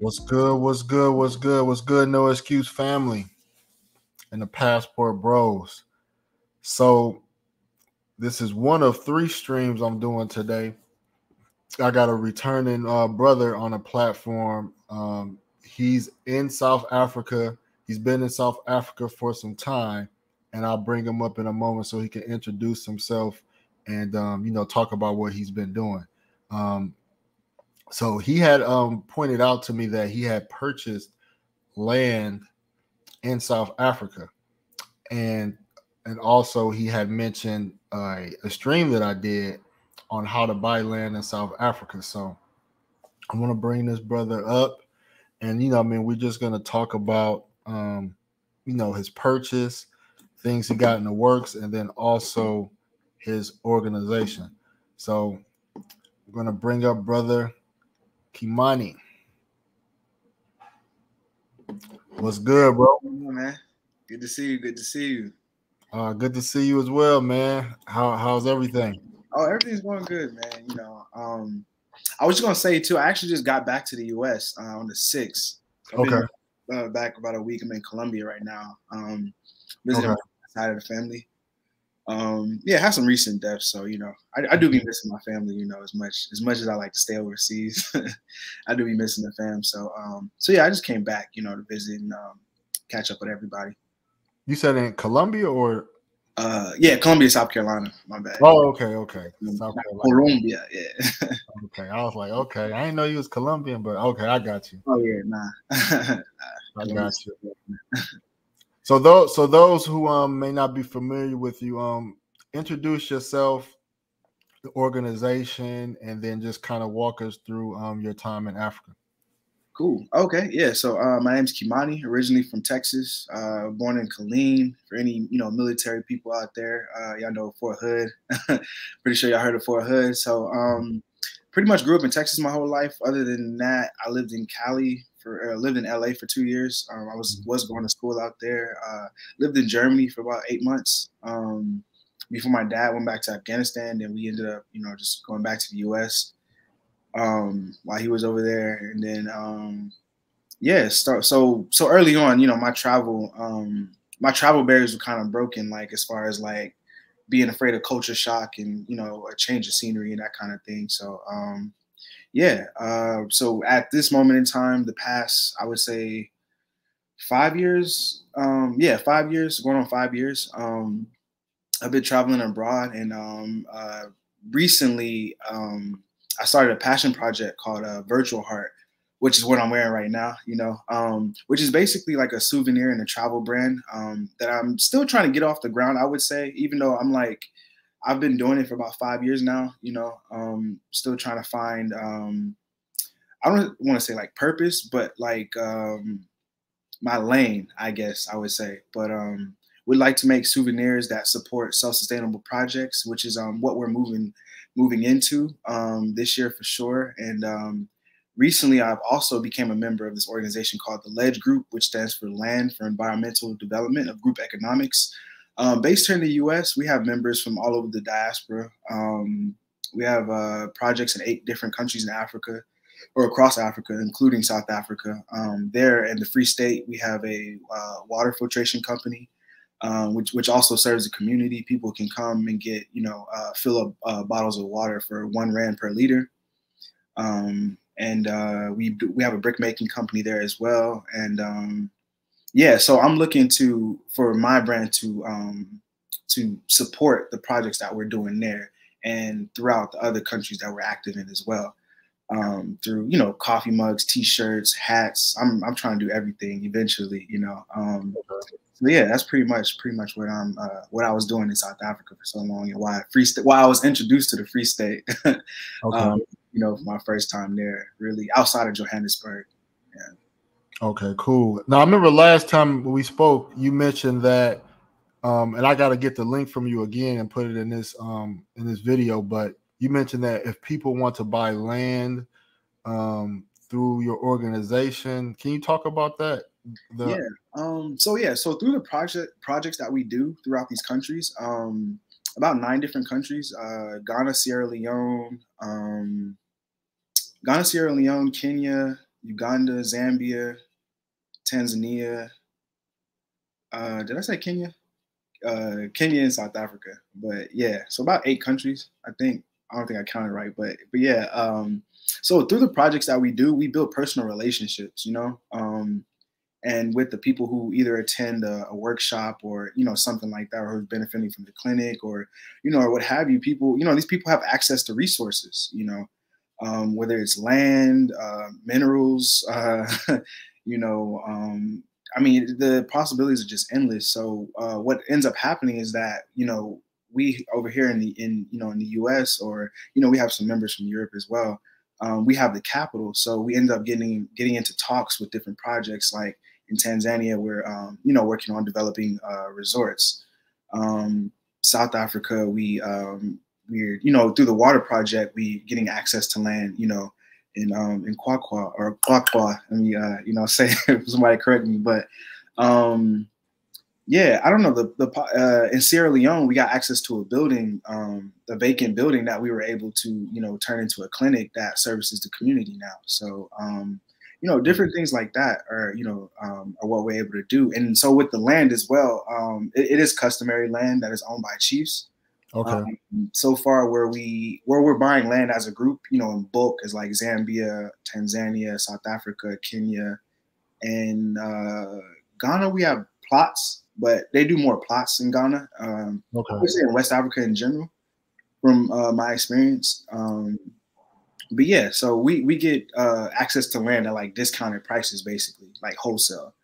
What's good? What's good? What's good? What's good? No excuse family and the passport bros. So this is one of three streams I'm doing today. I got a returning uh, brother on a platform. Um, he's in South Africa. He's been in South Africa for some time, and I'll bring him up in a moment so he can introduce himself and um, you know talk about what he's been doing. Um, so he had um, pointed out to me that he had purchased land in South Africa, and and also he had mentioned a stream that I did on how to buy land in South Africa. So I want to bring this brother up, and you know, I mean, we're just gonna talk about um, you know his purchase, things he got in the works, and then also his organization. So I'm gonna bring up brother Kimani. What's good, bro? man. Good to see you. Good to see you. Uh, good to see you as well, man. How how's everything? Oh, everything's going good, man. You know, um, I was just gonna say too. I actually just got back to the U.S. Uh, on the sixth. Okay. Been, uh, back about a week. I'm in Columbia right now. Um, visiting Okay. my side of the family. Um, yeah, I have some recent deaths, so you know, I, I do be missing my family. You know, as much as much as I like to stay overseas, I do be missing the fam. So, um, so yeah, I just came back, you know, to visit and um, catch up with everybody. You said in Colombia or Uh, yeah, Columbia, South Carolina. My bad. oh, okay, okay, South Carolina. Columbia, yeah. Okay, I was like, okay, I didn't know you was Colombian, but okay, I got you. oh yeah, nah. I got you. So those, so those who um may not be familiar with you, um, introduce yourself, the organization, and then just kind of walk us through um your time in Africa. Cool. Okay. Yeah. So uh, my name's Kimani, originally from Texas, uh, born in Killeen. For any you know military people out there, uh, y'all know Fort Hood. pretty sure y'all heard of Fort Hood. So um, pretty much grew up in Texas my whole life. Other than that, I lived in Cali for uh, lived in LA for two years. Um, I was was going to school out there. Uh, lived in Germany for about eight months. Um, before my dad went back to Afghanistan, and we ended up you know just going back to the U.S um while he was over there and then um yeah start so so early on you know my travel um my travel barriers were kind of broken like as far as like being afraid of culture shock and you know a change of scenery and that kind of thing so um yeah uh so at this moment in time the past i would say five years um yeah five years going on five years um i've been traveling abroad and um uh recently um I started a passion project called uh, Virtual Heart, which is what I'm wearing right now. You know, um, which is basically like a souvenir and a travel brand um, that I'm still trying to get off the ground. I would say, even though I'm like, I've been doing it for about five years now. You know, um, still trying to find. Um, I don't want to say like purpose, but like um, my lane, I guess I would say. But um, we'd like to make souvenirs that support self-sustainable projects, which is um, what we're moving moving into um, this year for sure. And um, recently, I've also became a member of this organization called the Ledge Group, which stands for Land for Environmental Development of Group Economics. Um, based here in the U.S., we have members from all over the diaspora. Um, we have uh, projects in eight different countries in Africa or across Africa, including South Africa. Um, there in the Free State, we have a uh, water filtration company um, which which also serves the community. People can come and get you know uh, fill up uh, bottles of water for one rand per liter. Um, and uh, we we have a brick making company there as well. And um, yeah, so I'm looking to for my brand to um, to support the projects that we're doing there and throughout the other countries that we're active in as well. Um, through you know coffee mugs, t-shirts, hats. I'm I'm trying to do everything eventually. You know. Um, so yeah, that's pretty much pretty much what I'm uh, what I was doing in South Africa for so long and why Free State why I was introduced to the Free State. Okay. um, you know, for my first time there, really outside of Johannesburg. Okay, cool. Now I remember last time we spoke, you mentioned that, um, and I got to get the link from you again and put it in this um in this video. But you mentioned that if people want to buy land um through your organization, can you talk about that? The, yeah. Um, so yeah, so through the project projects that we do throughout these countries, um, about nine different countries: uh, Ghana, Sierra Leone, um, Ghana, Sierra Leone, Kenya, Uganda, Zambia, Tanzania. Uh, did I say Kenya? Uh, Kenya and South Africa. But yeah, so about eight countries, I think. I don't think I counted right, but but yeah. Um, so through the projects that we do, we build personal relationships. You know, um, and with the people who either attend a, a, workshop or you know something like that or who's benefiting from the clinic or you know or what have you people you know these people have access to resources you know um, whether it's land uh, minerals uh, you know um, i mean the possibilities are just endless so uh, what ends up happening is that you know we over here in the in you know in the us or you know we have some members from europe as well um, we have the capital so we end up getting getting into talks with different projects like in Tanzania, we're um, you know working on developing uh, resorts. Um, South Africa, we um, we're you know through the water project, we getting access to land. You know, in um, in QwaQwa or QwaQwa. I mean, uh, you know say somebody correct me, but um, yeah, I don't know the the uh, in Sierra Leone we got access to a building, um, a vacant building that we were able to you know turn into a clinic that services the community now. So um, you know, different things like that are, you know, um, are what we're able to do. And so with the land as well, um, it, it is customary land that is owned by chiefs. Okay. Um, so far, where we where we're buying land as a group, you know, in bulk is like Zambia, Tanzania, South Africa, Kenya, and uh, Ghana. We have plots, but they do more plots in Ghana. Um, okay. I would say in West Africa in general, from uh, my experience. Um, but yeah, so we we get uh, access to land at like discounted prices, basically, like wholesale.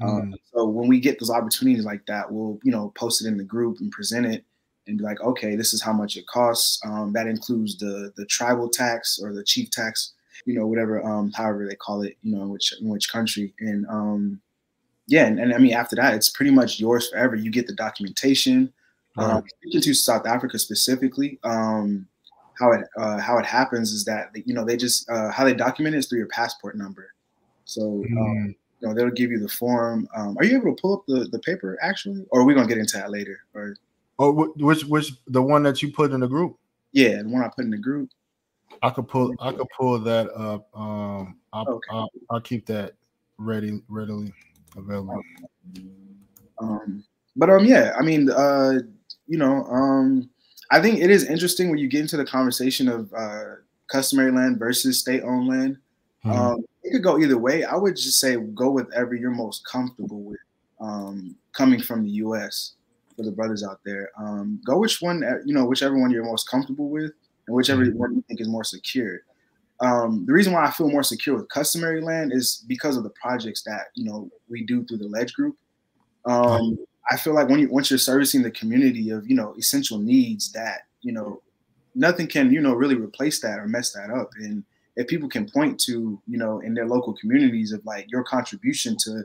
Mm. Um, so when we get those opportunities like that, we'll you know post it in the group and present it, and be like, okay, this is how much it costs. Um, that includes the the tribal tax or the chief tax, you know, whatever, um, however they call it, you know, in which in which country, and um, yeah, and, and I mean after that, it's pretty much yours forever. You get the documentation. Right. Um, speaking to South Africa specifically, um, how it uh, how it happens is that you know they just uh, how they document it is through your passport number. So mm. um, you know they'll give you the form. Um, are you able to pull up the, the paper actually, or are we gonna get into that later? Or oh, which which the one that you put in the group? Yeah, the one I put in the group. I could pull I could pull that up. Um, I'll, okay. I'll, I'll keep that ready readily available. Um, but um, yeah, I mean, uh, you know, um I think it is interesting when you get into the conversation of uh, customary land versus state-owned land. Mm-hmm. Um, it could go either way. I would just say go with whatever you're most comfortable with. Um, coming from the U.S. for the brothers out there, um, go which one you know, whichever one you're most comfortable with, and whichever mm-hmm. one you think is more secure. Um, the reason why I feel more secure with customary land is because of the projects that you know we do through the Ledge Group. Um, I feel like when you once you're servicing the community of you know essential needs that you know nothing can you know really replace that or mess that up and if people can point to you know in their local communities of like your contribution to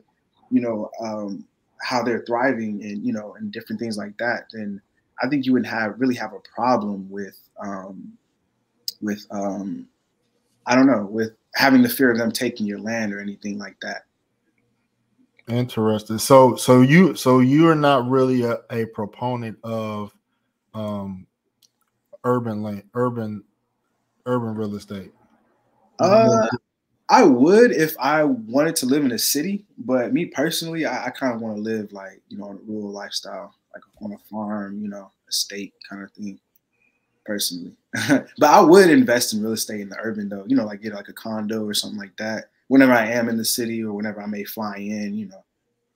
you know um, how they're thriving and you know and different things like that then I think you would have really have a problem with um, with um, I don't know with having the fear of them taking your land or anything like that. Interesting. So so you so you are not really a, a proponent of um urban land urban urban real estate. Uh I would if I wanted to live in a city, but me personally, I, I kind of want to live like, you know, a rural lifestyle, like on a farm, you know, estate kind of thing personally. but I would invest in real estate in the urban though, you know, like get like a condo or something like that whenever I am in the city or whenever I may fly in, you know,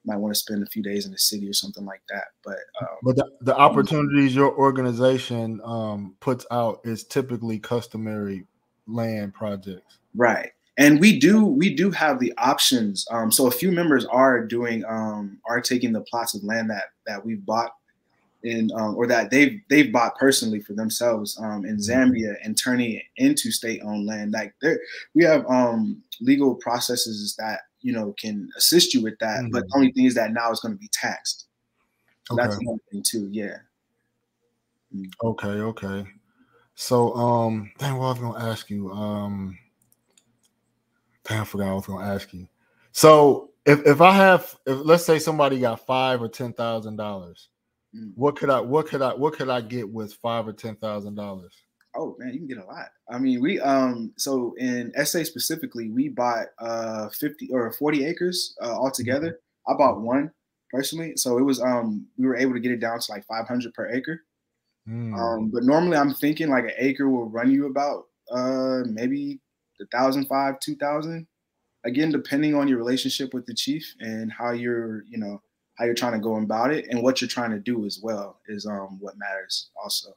might want to spend a few days in the city or something like that. But um, but the, the, opportunities your organization um, puts out is typically customary land projects, right? And we do we do have the options. Um, so a few members are doing um, are taking the plots of land that that we've bought in um, or that they've they've bought personally for themselves um, in mm-hmm. Zambia and turning it into state-owned land. Like there, we have um, legal processes that you know can assist you with that. Mm-hmm. But the only thing is that now it's going to be taxed. Okay. That's another thing too. Yeah. Mm. Okay. Okay. So um, dang, what I was going to ask you. Um, I forgot I was going to ask you. So if if I have, if let's say somebody got five or ten thousand dollars Mm. What could I what could I what could I get with five or ten thousand dollars? Oh man, you can get a lot. I mean, we um so in SA specifically, we bought uh 50 or 40 acres uh, altogether. Mm-hmm. I bought one personally, so it was um we were able to get it down to like 500 per acre. Mm. Um, but normally I'm thinking like an acre will run you about uh maybe a thousand five, two thousand. Again, depending on your relationship with the chief and how you're, you know, how you're trying to go about it and what you're trying to do as well is um what matters also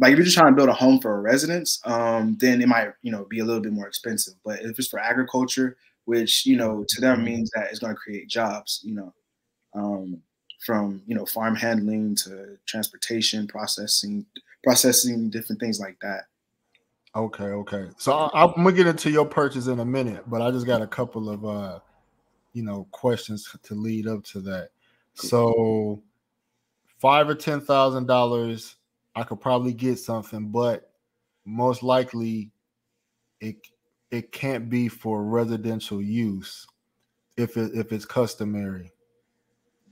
like if you're just trying to build a home for a residence, um, then it might you know be a little bit more expensive. But if it's for agriculture, which you know to them means that it's going to create jobs, you know, um, from you know farm handling to transportation, processing, processing different things like that. Okay, okay. So I, am gonna get into your purchase in a minute, but I just got a couple of uh, you know, questions to lead up to that. So five or ten thousand dollars I could probably get something, but most likely it it can't be for residential use if it if it's customary.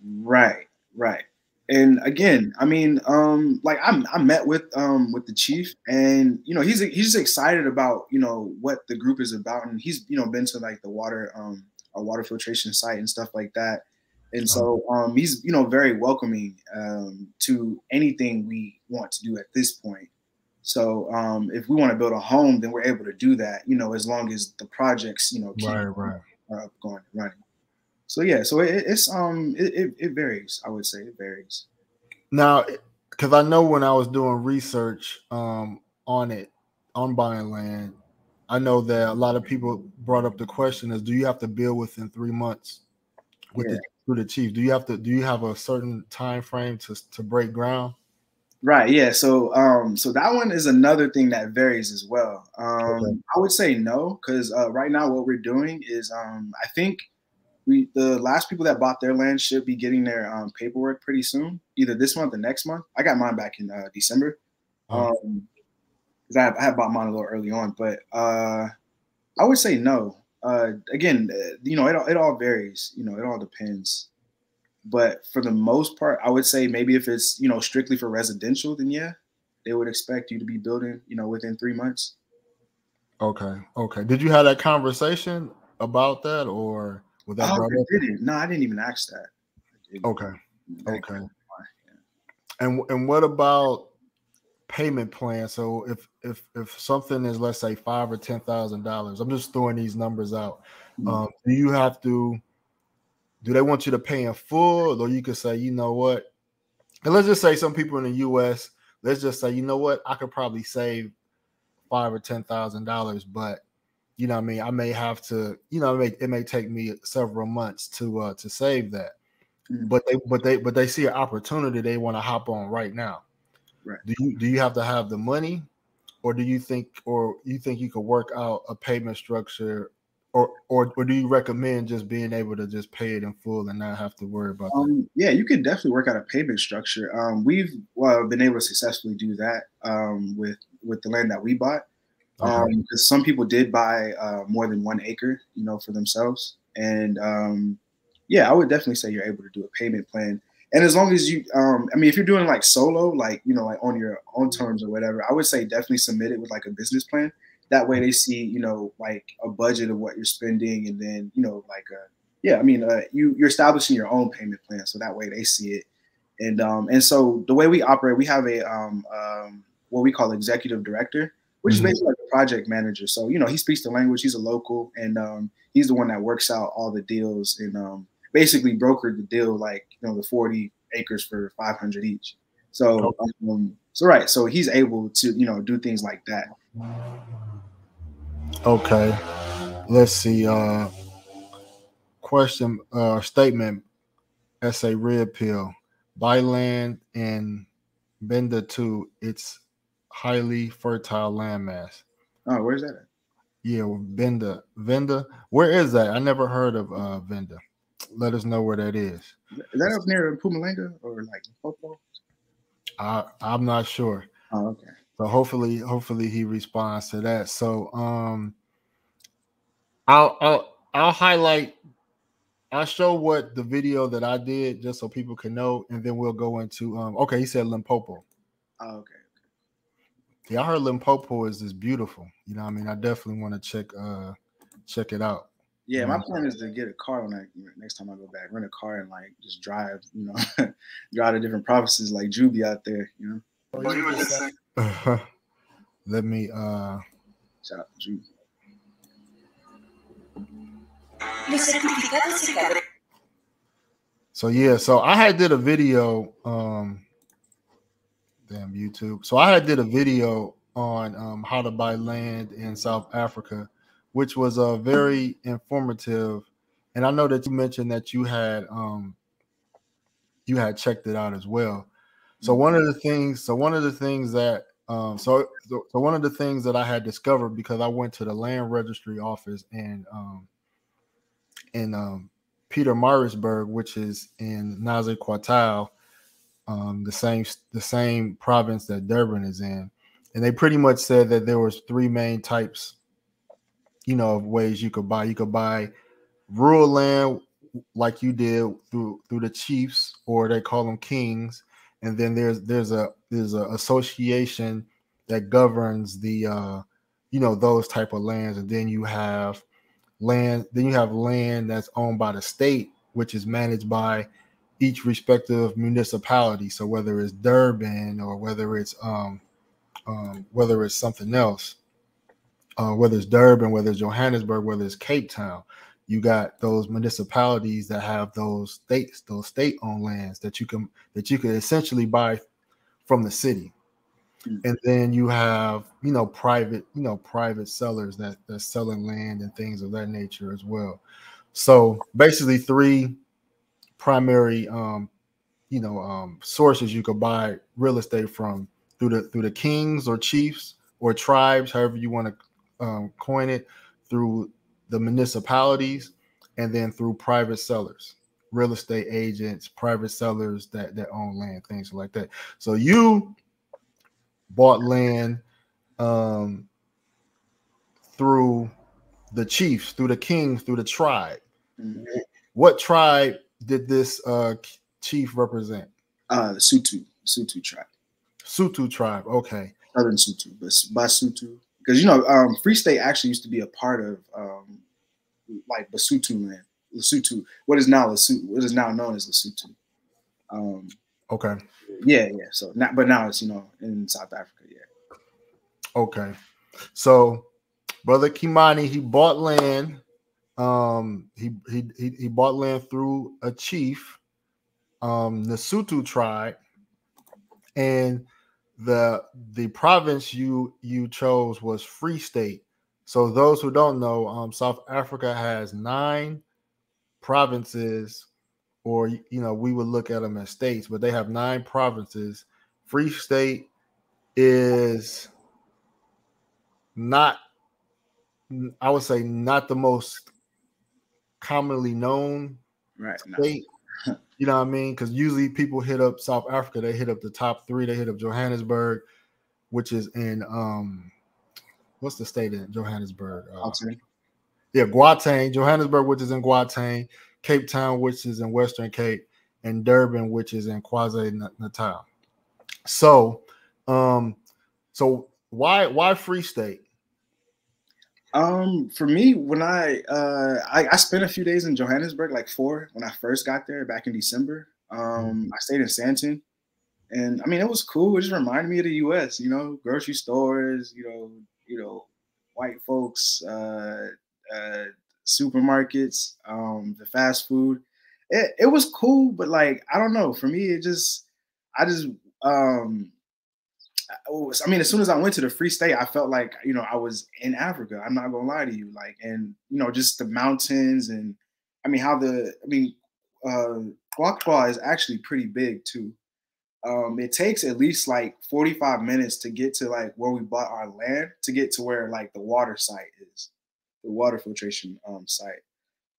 Right, right. And again, I mean, um, like I'm, I met with um with the chief, and you know he's he's just excited about you know what the group is about, and he's you know been to like the water um our water filtration site and stuff like that. And so um, he's, you know, very welcoming um, to anything we want to do at this point. So um, if we want to build a home, then we're able to do that, you know, as long as the projects, you know, keep right, right. up going running. So yeah, so it, it's um it, it, it varies. I would say it varies. Now, because I know when I was doing research um on it on buying land, I know that a lot of people brought up the question is, do you have to build within three months with yeah. the through the Chiefs? Do you have to do you have a certain time frame to to break ground? Right. Yeah. So um so that one is another thing that varies as well. Um okay. I would say no because uh, right now what we're doing is um I think we the last people that bought their land should be getting their um, paperwork pretty soon, either this month or next month. I got mine back in uh, December. Oh. Um, because I, have, I have bought mine a little early on, but uh, I would say no uh, again, uh, you know, it all, it all varies. You know, it all depends. But for the most part, I would say maybe if it's you know strictly for residential, then yeah, they would expect you to be building you know within three months. Okay. Okay. Did you have that conversation about that, or with that? Oh, didn't. No, I didn't even ask that. Okay. Okay. And and what about payment plan. So if if if something is let's say five or ten thousand dollars, I'm just throwing these numbers out. Mm-hmm. Um, do you have to? Do they want you to pay in full, or you could say, you know what? And let's just say some people in the U.S. Let's just say, you know what? I could probably save five or ten thousand dollars, but you know, what I mean, I may have to, you know, it may, it may take me several months to uh to save that. Mm-hmm. But they, but they, but they see an opportunity they want to hop on right now. Right. Do you do you have to have the money, or do you think, or you think you could work out a payment structure, or or or do you recommend just being able to just pay it in full and not have to worry about um. Yeah, you can definitely work out a payment structure. Um, we've well, been able to successfully do that um, with with the land that we bought. Um, because some people did buy uh, more than one acre, you know, for themselves, and um, yeah, I would definitely say you're able to do a payment plan. And as long as you um i mean if you're doing like solo like you know like on your own terms or whatever i would say definitely submit it with like a business plan. That way they see you know like a budget of what you're spending and then you know like a yeah i mean uh, you you're establishing your own payment plan. So that way they see it. And um and so the way we operate we have a um, um what we call executive director which mm-hmm. is basically like a project manager so you know he speaks the language he's a local and um he's the one that works out all the deals and um basically brokered the deal like you know the 40 acres for 500 each. So um, so right, so he's able to you know do things like that. Okay, let's see. Uh, question uh, statement essay red pill buy land in Venda two. It's highly fertile landmass. Oh, where's that at? Yeah, Venda. Venda. Where is that? I never heard of uh Venda let us know where that is. Is that up near Mpumalanga or like Popo? I I'm not sure. Oh, okay. So hopefully, hopefully he responds to that. So um, I'll I'll I'll highlight. I'll show what the video that I did just so people can know, and then we'll go into um. Okay, he said Limpopo. Oh, okay. Yeah, I heard Limpopo is is beautiful. You know, I mean, I definitely want to check uh check it out. Yeah, my plan is to get a car on that next time I go back. Rent a car and like just drive, you know, drive to different provinces like Juby out there, you know. Oh, Let me uh shout out to Juby. So yeah, so I had did a video um damn YouTube. So I had did a video on um how to buy land in South Africa which was a uh, very informative. And I know that you mentioned that you had um you had checked it out as well. So one of the things, so one of the things that um so so one of the things that I had discovered because I went to the land registry office and um in um Pietermaritzburg, which is in KwaZulu Natal, um, the same the same province that Durban is in, and they pretty much said that there was three main types you know, of ways you could buy. You could buy rural land like you did through through the chiefs, or they call them kings. And then there's there's a there's a association that governs the uh, you know those type of lands, and then you have land. Then you have land that's owned by the state, which is managed by each respective municipality. So whether it's Durban or whether it's um, um, whether it's something else, uh, whether it's Durban, whether it's Johannesburg, whether it's Cape Town, you got those municipalities that have those states, those state-owned lands that you can that you can essentially buy from the city. Mm. And then you have, you know, private, you know, private sellers that that's selling land and things of that nature as well. So basically, three primary, um, you know, um, sources you could buy real estate from through the through the kings or chiefs or tribes, however you want to um, coin it through the municipalities and then through private sellers real estate agents private sellers that that own land things like that so you bought land um through the chiefs through the kings through the tribe mm-hmm. what tribe did this uh chief represent uh the Sutu, Sotho tribe Sutu tribe okay southern Sutu, but Basotho because you know um, Free State actually used to be a part of um, like Basutu land, Lesotho, what is now Lesotho, what is now known as Lesotho. Um, okay. Yeah, yeah. So not, but now it's you know in South Africa. Yeah. Okay, so brother Kimani he bought land. Um, he he he, he bought land through a chief, um, Sotho tribe, and the the province you you chose was Free State. So those who don't know, um, South Africa has nine provinces, or you know, we would look at them as states, but they have nine provinces. Free State is not, I would say, not the most commonly known right, state. You know what I mean? Because usually people hit up South Africa, they hit up the top three. They hit up Johannesburg, which is in um, what's the state in Johannesburg? Uh, yeah, Gauteng, Johannesburg, which is in Gauteng, Cape Town, which is in Western Cape, and Durban, which is in KwaZulu Natal. So, um, so why why Free State? Um, for me, when I uh I, I spent a few days in Johannesburg, like four when I first got there back in December. Um, mm-hmm. I stayed in Sandton, and I mean it was cool. It just reminded me of the U.S. You know, grocery stores. You know, you know, white folks, uh, uh, supermarkets, um, the fast food. It it was cool, but like I don't know. For me, it just I just um I mean, as soon as I went to the Free State, I felt like you know I was in Africa. I'm not gonna lie to you, like, and you know, just the mountains and I mean, how the I mean, uh, QwaQwa is actually pretty big too. Um, it takes at least like 45 minutes to get to like where we bought our land to get to where like the water site is, the water filtration um, site.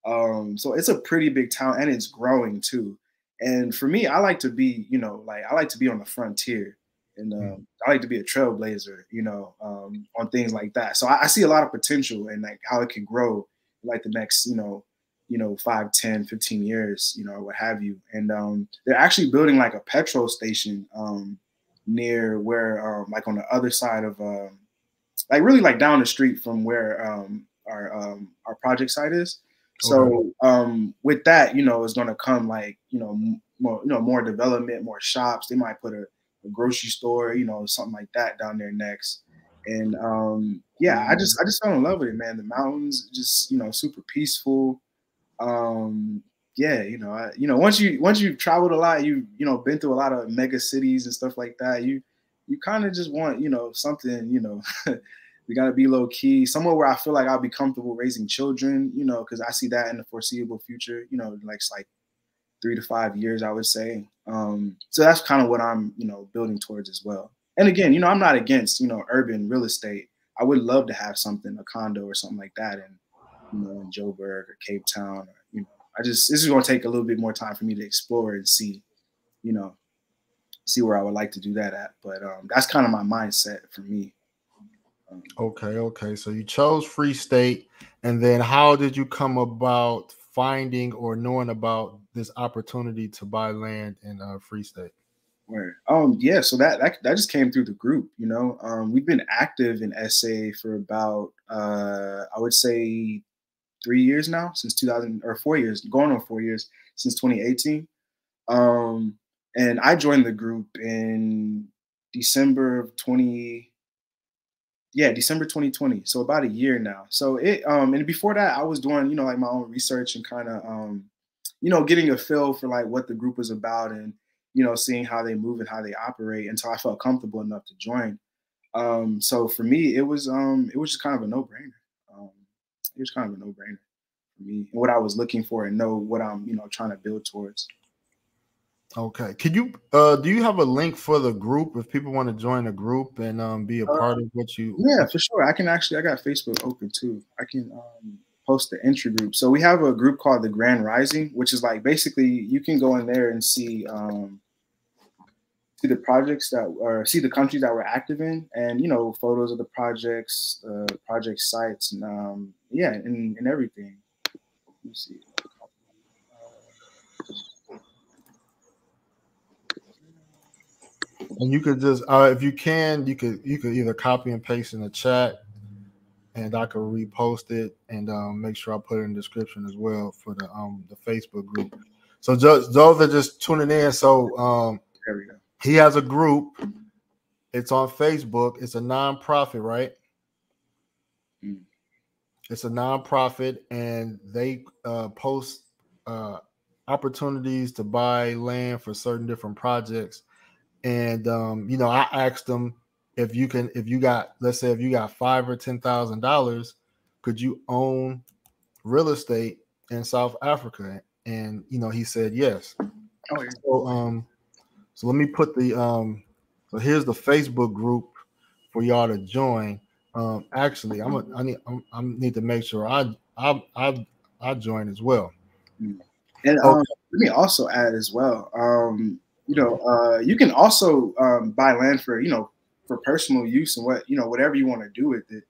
Um, so it's a pretty big town and it's growing too. And for me, I like to be, you know, like I like to be on the frontier and mm. um, I like to be a trailblazer, you know, um, on things like that. So I, I, see a lot of potential and like how it can grow like the next, you know, you know, 5, 10, 15 years, you know, what have you. And um, they're actually building like a petrol station um, near where, um, like on the other side of, um, like really like down the street from where um, our um, our project site is. So um, with that, you know, it's going to come like you know more you know more development, more shops. They might put a, a grocery store, you know, something like that down there next. And um, yeah, I just I just fell in love with it, man. The mountains, just you know, super peaceful. Um, yeah, you know, I, you know, once you once you've traveled a lot, you you know, been through a lot of mega cities and stuff like that. You you kind of just want you know something, you know. we got to be low key somewhere where I feel like I'll be comfortable raising children, you know, because I see that in the foreseeable future, you know, like like three to five years, I would say. Um, so that's kind of what I'm, you know, building towards as well. And again, you know, I'm not against, you know, urban real estate. I would love to have something, a condo or something like that in, you know, in Joburg or Cape Town. Or, you know, I just, this is going to take a little bit more time for me to explore and see, you know, see where I would like to do that at. But um, that's kind of my mindset for me. Um, okay, okay. So you chose Free State, and then how did you come about finding or knowing about this opportunity to buy land in uh, Free State? Where? Um, yeah, so that, that that just came through the group. You know, um, we've been active in SA for about uh, I would say three years now, since 2000 or four years, going on four years since 2018. Um, and I joined the group in December of 20 yeah, December 2020. So about a year now. So it um and before that I was doing, you know, like my own research and kind of um, you know, getting a feel for like what the group was about and you know, seeing how they move and how they operate until I felt comfortable enough to join. Um, so for me, it was um it was just kind of a no-brainer. Um, it was kind of a no-brainer for me and what I was looking for and know what I'm, you know, trying to build towards. Okay. Could you uh do you have a link for the group if people want to join a group and um be a uh, part of what you Yeah, for sure. I can actually I got Facebook open too. I can um post the entry group. So we have a group called the Grand Rising, which is like basically you can go in there and see um see the projects that or see the countries that we're active in and you know photos of the projects, uh project sites and um yeah and, and everything. Let me see. And you could just uh, if you can you could you could either copy and paste in the chat and i could repost it and um, make sure i put it in the description as well for the um the facebook group. So just those are just tuning in. So um he has a group. It's on facebook. It's a nonprofit right? Mm. it's a nonprofit and they uh, post uh, opportunities to buy land for certain different projects and um, you know, I asked them if you can, if you got, let's say, if you got five or ten thousand dollars, could you own real estate in South Africa? And you know, he said yes. Oh, yeah. So, um, so let me put the um, so here's the Facebook group for y'all to join. Um, actually, I'm a, I need I'm, I need to make sure I I I I join as well. And um, let me also add as well. Um, you know, uh, you can also um, buy land for, you know, for personal use and what, you know, whatever you want to do with it.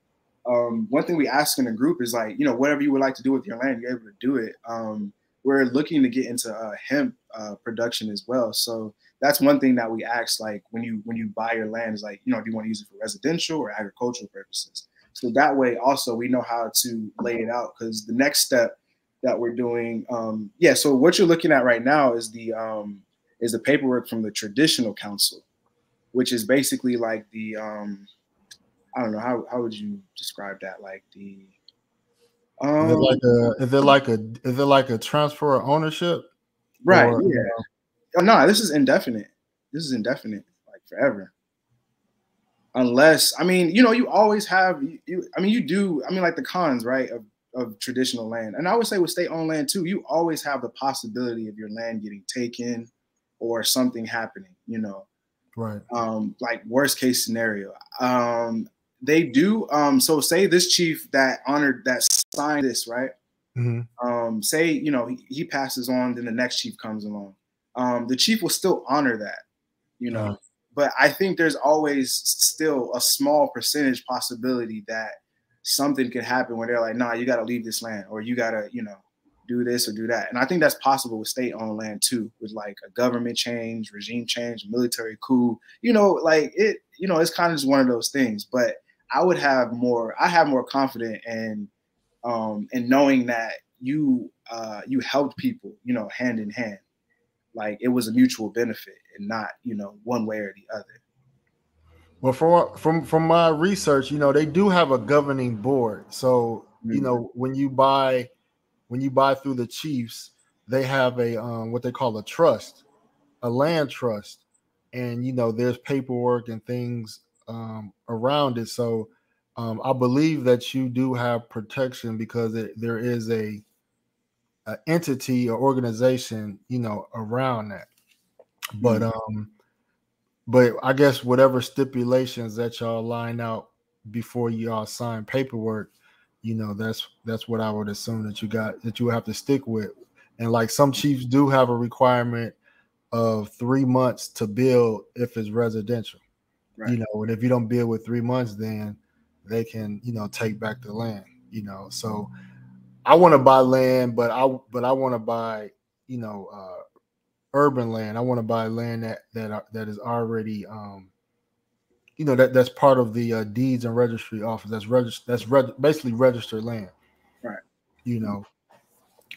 Um, one thing we ask in the group is like, you know, whatever you would like to do with your land, you're able to do it. Um, we're looking to get into uh, hemp uh, production as well. So that's one thing that we ask, like when you when you buy your land, is like, you know, do you want to use it for residential or agricultural purposes? So that way, also, we know how to lay it out because the next step that we're doing, um, yeah. So what you're looking at right now is the um, is the paperwork from the traditional council, which is basically like the um, I don't know how how would you describe that? Like the um, is it like a is it like a is it like a transfer of ownership? Right. Or, yeah. You know? oh, no, this is indefinite. This is indefinite, like forever. Unless I mean, you know, you always have you, you I mean, you do. I mean, like the cons, right? Of of traditional land, and I would say with state-owned land too, you always have the possibility of your land getting taken or something happening, you know. Right. Um, like worst case scenario. Um, they do um so say this chief that honored that signed this, right? Mm-hmm. Um, say, you know, he, he, passes on, then the next chief comes along. Um, the chief will still honor that, you know. But I think there's always still a small percentage possibility that something could happen where they're like, nah, you gotta leave this land, or you gotta, you know, do this or do that. And I think that's possible with state-owned land too, with like a government change, regime change, military coup. You know, like it. You know, it's kind of just one of those things. But I would have more. I have more confidence in um, in knowing that you uh, you helped people. You know, hand in hand. Like it was a mutual benefit and not you know one way or the other. Well, from from from my research, you know, they do have a governing board. So, mm-hmm. you know, when you buy when you buy through the Chiefs, they have a um, what they call a trust, a land trust, and you know, there's paperwork and things um, around it. So, um, I believe that you do have protection because it, there is a, a entity or organization, you know, around that. But mm-hmm. um but I guess whatever stipulations that y'all line out before y'all sign paperwork, you know, that's that's what I would assume that you got that you have to stick with. And like some chiefs do have a requirement of three months to build if it's residential. Right. You know, and if you don't build with three months, then they can, you know, take back the land. You know, so I want to buy land, but I but I want to buy, you know, uh urban land. I want to buy land that that that is already um you know that that's part of the uh, deeds and registry office. That's registered. That's reg- basically registered land. Right. You know,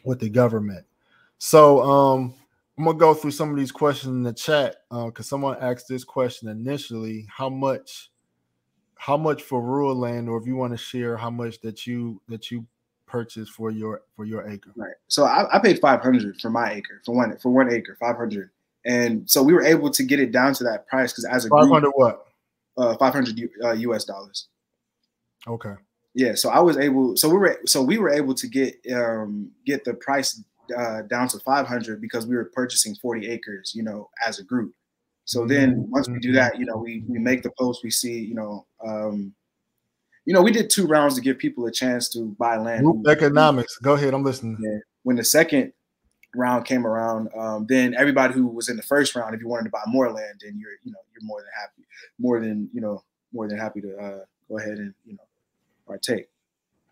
with the government. So um I'm gonna go through some of these questions in the chat because uh, someone asked this question initially: How much, how much for rural land, or if you want to share how much that you that you purchase for your for your acre? Right. So I, I paid five hundred for my acre for one for one acre, five hundred, and so we were able to get it down to that price because as a five hundred what? Uh, five hundred uh, U.S. dollars. Okay. Yeah. So I was able. So we were. So we were able to get um get the price uh, down to five hundred because we were purchasing forty acres. You know, as a group. So then mm-hmm. once we do that, you know, we we make the post. We see, you know, um, you know, we did two rounds to give people a chance to buy land. Group economics. Go ahead, I'm listening. Yeah. When the second round came around, um, then everybody who was in the first round, if you wanted to buy more land, then you're, you know, you're more than happy, more than, you know, more than happy to uh, go ahead and, you know, partake.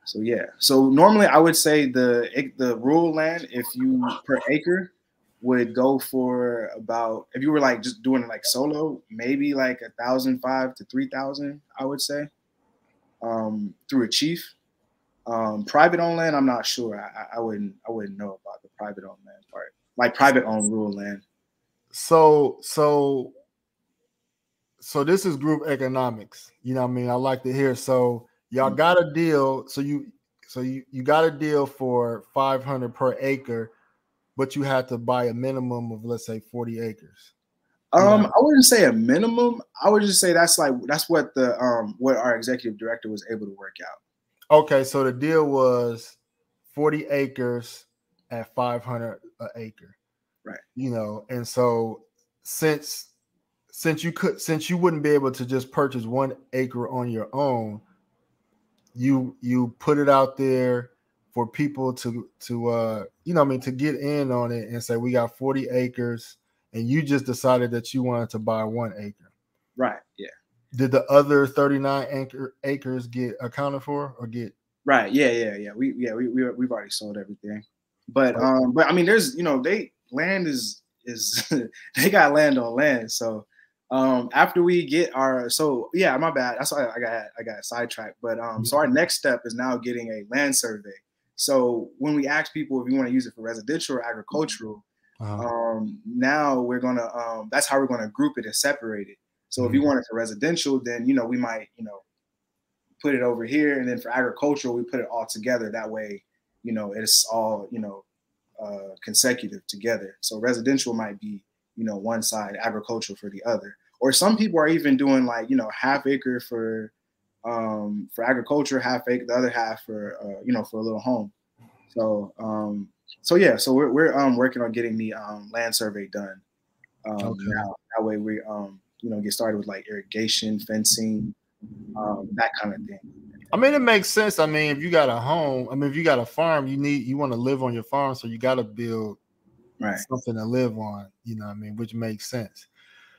So yeah. So normally I would say the the rural land, if you per acre, would go for about if you were like just doing it like solo, maybe like a thousand five to three thousand, I would say um, through a chief. Um, private owned land, I'm not sure. I, I wouldn't I wouldn't know about the private owned land part, like private owned rural land. So so so this is group economics. You know what I mean? I like to hear. So y'all mm-hmm. got a deal. So you so you, you got a deal for 500 per acre, but you had to buy a minimum of let's say 40 acres. Um, I wouldn't say a minimum. I would just say that's like that's what the um what our executive director was able to work out. Okay, so the deal was 40 acres at 500 an acre. Right. You know, and so since since you could since you wouldn't be able to just purchase one acre on your own, you you put it out there for people to to uh you know I mean to get in on it and say we got 40 acres and you just decided that you wanted to buy one acre. Right. Yeah. Did the other 39 acre, acres get accounted for or get? Right. Yeah. Yeah. Yeah. We yeah we, we we've already sold everything, but um but I mean there's you know they land is is they got land on land so um after we get our so yeah my bad that's why I got I got sidetracked but um so our mm-hmm. next step is now getting a land survey so when we ask people if you want to use it for residential or agricultural uh-huh. Um, now we're gonna um, that's how we're gonna group it and separate it. So mm-hmm. if you mm-hmm. want it for residential, then you know we might you know put it over here, and then for agricultural we put it all together. That way, you know it's all you know uh, consecutive together. So residential might be you know one side, agricultural for the other. Or some people are even doing like you know half acre for um, for agriculture, half acre, the other half for uh, you know for a little home. So um, so yeah, so we're we're um working on getting the um land survey done. Um, okay. now that way we um you know get started with like irrigation, fencing, um that kind of thing. I mean, it makes sense. I mean, if you got a home, I mean, if you got a farm, you need you want to live on your farm, so you got to build right. something to live on. You know, I mean, which makes sense.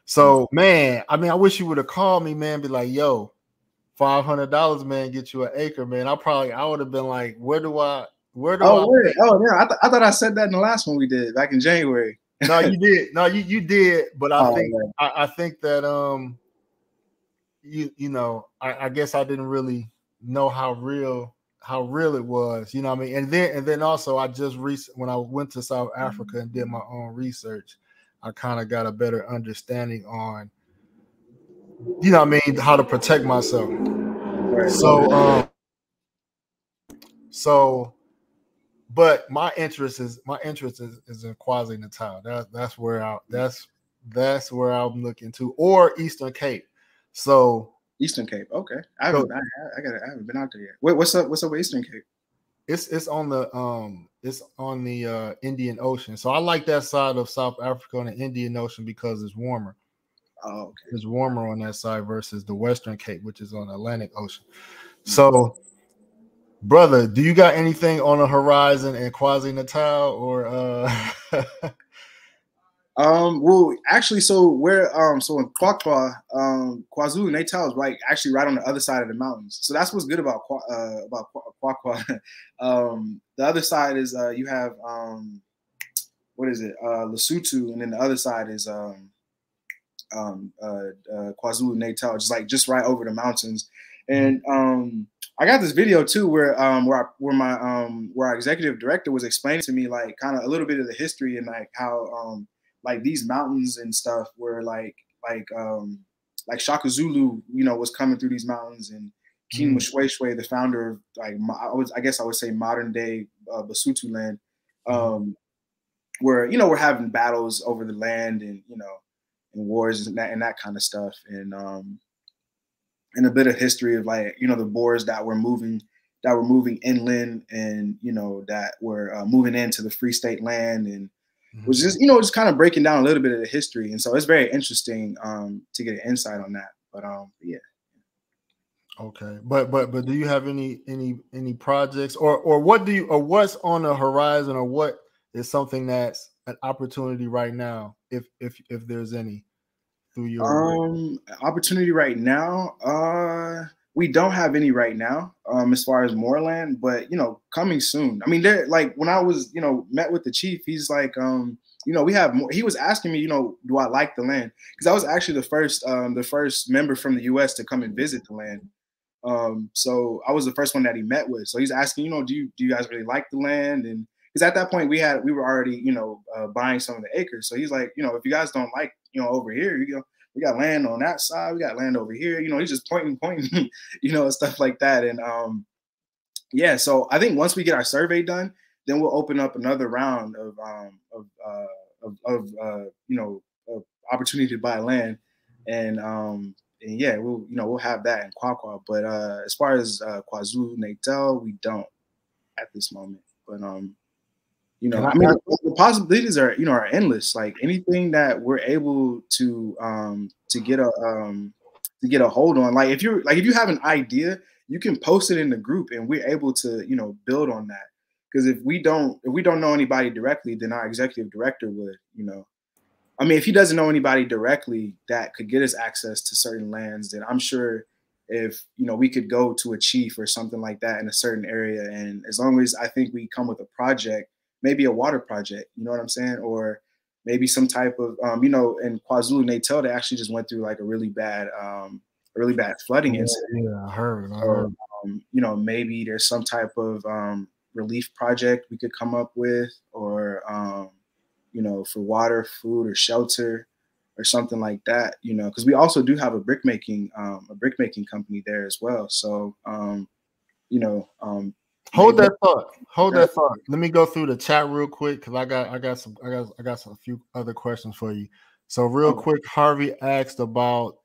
So, man, I mean, I wish you would have called me, man. Be like, yo, five hundred dollars, man, get you an acre, man. I probably I would have been like, where do I Where do oh, I? wait. oh yeah, I, th- I thought I said that in the last one we did back in January. No, you did. No, you you did. But I Oh, think. I, I think that um, you you know, I, I guess I didn't really know how real how real it was. You know what I mean? And then and then also I just recent when I went to South Africa and did my own research, I kind of got a better understanding on, you know what I mean, how to protect myself. Right. So um so but my interest is my interest is, is in KwaZulu Natal. That that's where I that's that's where I'm looking to or Eastern Cape. So Eastern Cape. Okay, I haven't. I, I got. I haven't been out there yet. Wait, what's up? What's up with Eastern Cape? it's it's on the um it's on the uh Indian Ocean. So I like that side of South Africa on the Indian Ocean because it's warmer. Oh, okay. It's warmer on that side versus the Western Cape, which is on the Atlantic Ocean. So, brother, do you got anything on the horizon in KwaZulu Natal or uh Um. Well, actually, so where um so in QwaQwa, um KwaZulu Natal is right actually right on the other side of the mountains. So that's what's good about Kwa- uh about Kwa- QwaQwa. um, the other side is uh you have um what is it uh Lesotho, and then the other side is um um uh, uh KwaZulu Natal, just like just right over the mountains. And um I got this video too where um where I, where my um where our executive director was explaining to me like kind of a little bit of the history and like how um like these mountains and stuff were like like um like Shaka Zulu, you know, was coming through these mountains and King Mm. The founder of like I was I guess I would say modern day uh, Basotho land, um, where you know we're having battles over the land and you know and wars and that and that kind of stuff and um and a bit of history of like you know the Boers that were moving that were moving inland and you know that were uh, moving into the Free State land and was just you know just kind of breaking down a little bit of the history. And so it's very interesting um to get an insight on that. But um yeah. Okay. But but but do you have any any any projects or or what do you or what's on the horizon or what is something that's an opportunity right now if if if there's any through your? Um, opportunity right now. Uh, we don't have any right now. Um, as far as Moreland, but you know, coming soon. I mean, like when I was, you know, met with the chief, he's like, um, you know, we have more. He was asking me, you know, do I like the land? Because I was actually the first, um, the first member from the U.S. to come and visit the land. Um, so I was the first one that he met with. So he's asking, you know, do you do you guys really like the land? And because at that point we had we were already, you know, uh, buying some of the acres. So he's like, you know, if you guys don't like, you know, over here, you know, we got land on that side, we got land over here. You know, he's just pointing, pointing, you know, stuff like that. And um, yeah, so I think once we get our survey done, then we'll open up another round of um of uh of, of uh you know of opportunity to buy land and um and yeah we'll you know we'll have that in QwaQwa but uh as far as uh KwaZulu Natal we don't at this moment but um you know I mean the possibilities are you know are endless. Like anything that we're able to um to get a um to get a hold on like if you're like if you have an idea you can post it in the group and we're able to you know build on that. Because if we don't if we don't know anybody directly then our executive director would you know. I mean if he doesn't know anybody directly that could get us access to certain lands then i'm sure if you know we could go to a chief or something like that in a certain area. And as long as i think we come with a project maybe a water project you know what i'm saying? Or maybe some type of um, you know in kwazulu natal they actually just went through like a really bad um, a really bad flooding incident. Yeah, I heard. I or um, you know maybe there's some type of um, relief project we could come up with or um, you know for water food or shelter or something like that you know because we also do have a brick making um, a brick making company there as well. So um, you know um, Hold that thought. Hold that thought. Let me go through the chat real quick because I got I got some I got I got some, a few other questions for you. So real Okay. quick, Harvey asked about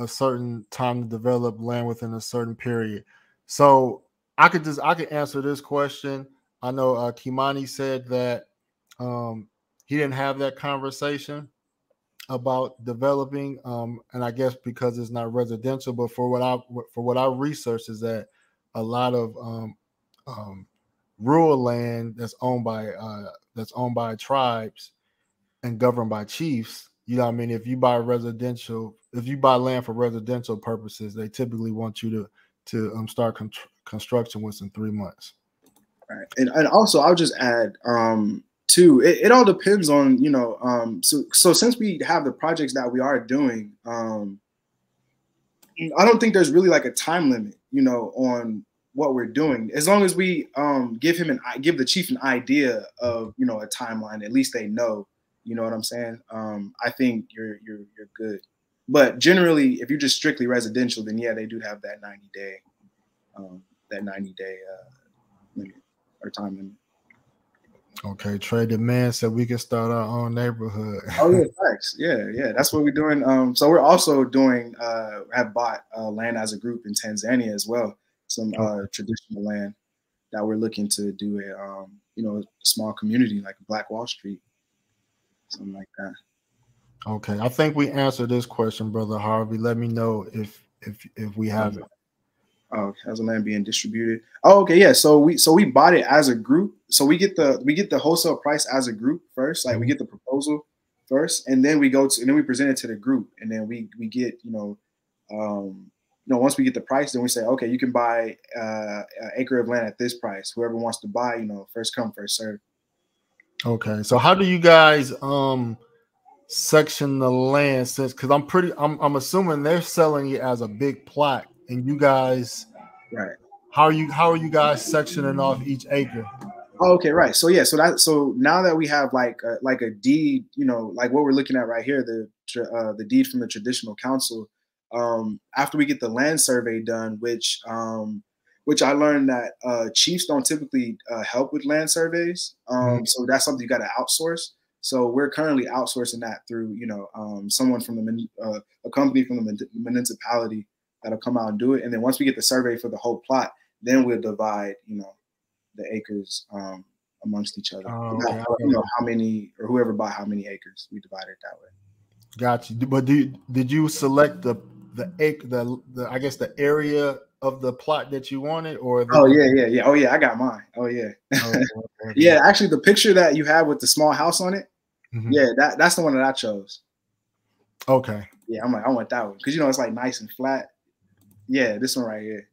a certain time to develop land within a certain period. So I could just I could answer this question. I know uh, Kimani said that um, he didn't have that conversation about developing, um, and I guess because it's not residential. But for what I for what I researched is that a lot of um, um, rural land that's owned by uh, that's owned by tribes and governed by chiefs. You know, what I mean, if you buy residential, if you buy land for residential purposes, they typically want you to to um, start con- construction within three months. Right. And, and also I'll just add um too, it, it all depends on, you know, um so so since we have the projects that we are doing, um I don't think there's really like a time limit, you know, on what we're doing. As long as we um give him an give the chief an idea of, you know, a timeline, at least they know, you know what I'm saying? Um I think you're you're you're good. But generally, if you're just strictly residential, then yeah, they do have that 90 day um that 90 day uh limit or time limit. Okay, the man said we can start our own neighborhood. oh yeah, thanks. Yeah, yeah, that's what we're doing. Um, so we're also doing uh, have bought uh, land as a group in Tanzania as well. Some uh, traditional land that we're looking to do a um, you know a small community like Black Wall Street, something like that. Okay, I think we answered this question, brother Harvey. Let me know if if if we have it. Oh, has the land being distributed? Oh, okay, yeah. So we so we bought it as a group. So we get the we get the wholesale price as a group first. Like we mm-hmm. get the proposal first, and then we go to and then we present it to the group, and then we we get you know, um, you know, once we get the price, then we say, okay, you can buy uh, an acre of land at this price. Whoever wants to buy, you know, first come, first serve. Okay, so how do you guys um section the land since because I'm pretty I'm I'm assuming they're selling it as a big plot and you guys right how are you how are you guys sectioning off each acre oh, okay right so yeah so that so now that we have like a, like a deed you know like what we're looking at right here the uh, the deed from the traditional council um after we get the land survey done which um which I learned that uh, chiefs don't typically uh, help with land surveys. Um, mm-hmm. So that's something you got to outsource. So we're currently outsourcing that through, you know, um, someone from the uh, a company from the municipality that'll come out and do it. And then once we get the survey for the whole plot, then we'll divide, you know, the acres um, amongst each other. Oh, okay. you know, how many or whoever bought how many acres, we divide it that way. Got you. But do, did you select the the the, the I guess the area of the plot that you wanted or the- oh yeah yeah yeah oh yeah i got mine oh yeah oh, okay. yeah actually the picture that you have with the small house on it mm-hmm. yeah that, that's the one that i chose okay yeah i'm like i want that one because you know it's like nice and flat yeah, this one right here.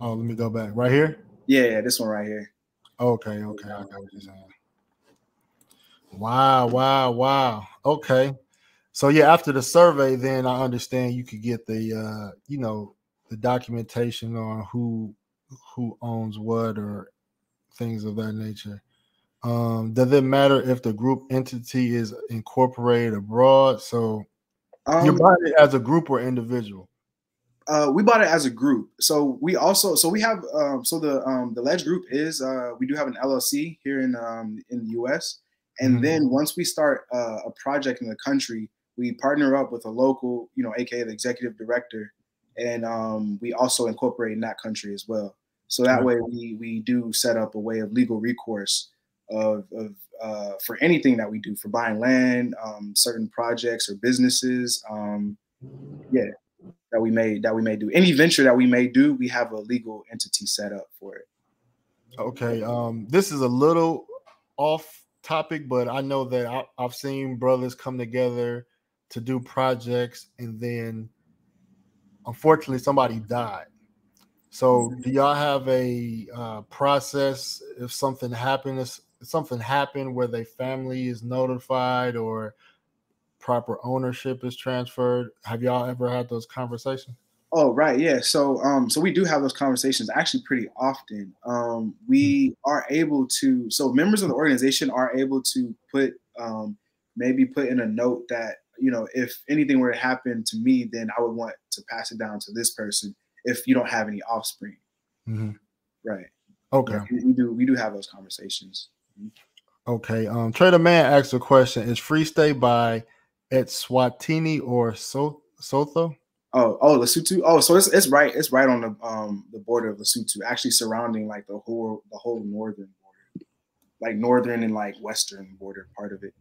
Oh, let me go back. Right here? Yeah, yeah this one right here. Okay, okay. I got what you're saying. Wow, wow, wow. Okay. So yeah, after the survey, then I understand you could get the uh, you know, the documentation on who who owns what or things of that nature. Um, does it matter if the group entity is incorporated abroad? So um, you buy it as a group or individual? uh, we bought it as a group. So we also so we have um, so the um, the Ledge Group is uh, we do have an LLC here in um, in the U.S. And mm-hmm. then once we start uh, a project in the country, we partner up with a local, you know, aka the executive director, and um, we also incorporate in that country as well. So that way we we do set up a way of legal recourse of, of uh, for anything that we do for buying land, um, certain projects or businesses. Um, yeah, that we may that we may do. Any venture that we may do, we have a legal entity set up for it. Okay. Um, this is a little off topic, but I know that I, I've seen brothers come together to do projects, and then unfortunately somebody died. So, mm-hmm. do y'all have a uh, process if something happens? If something happened where the family is notified, or proper ownership is transferred. Have y'all ever had those conversations? Oh, right. Yeah. So, um, so we do have those conversations actually pretty often. Um, we mm-hmm. are able to, so members of the organization are able to put, um, maybe put in a note that, you know, if anything were to happen to me, then I would want to pass it down to this person if you don't have any offspring. Mm-hmm. Right. Okay. We, we do, we do have those conversations. Okay. Um, Trader Man asked a question Is Free State by Eswatini or so Sotho? Oh, oh, Lesotho. Oh, so it's it's right, it's right on the um the border of Lesotho, actually surrounding like the whole the whole northern border, like northern and like western border part of it.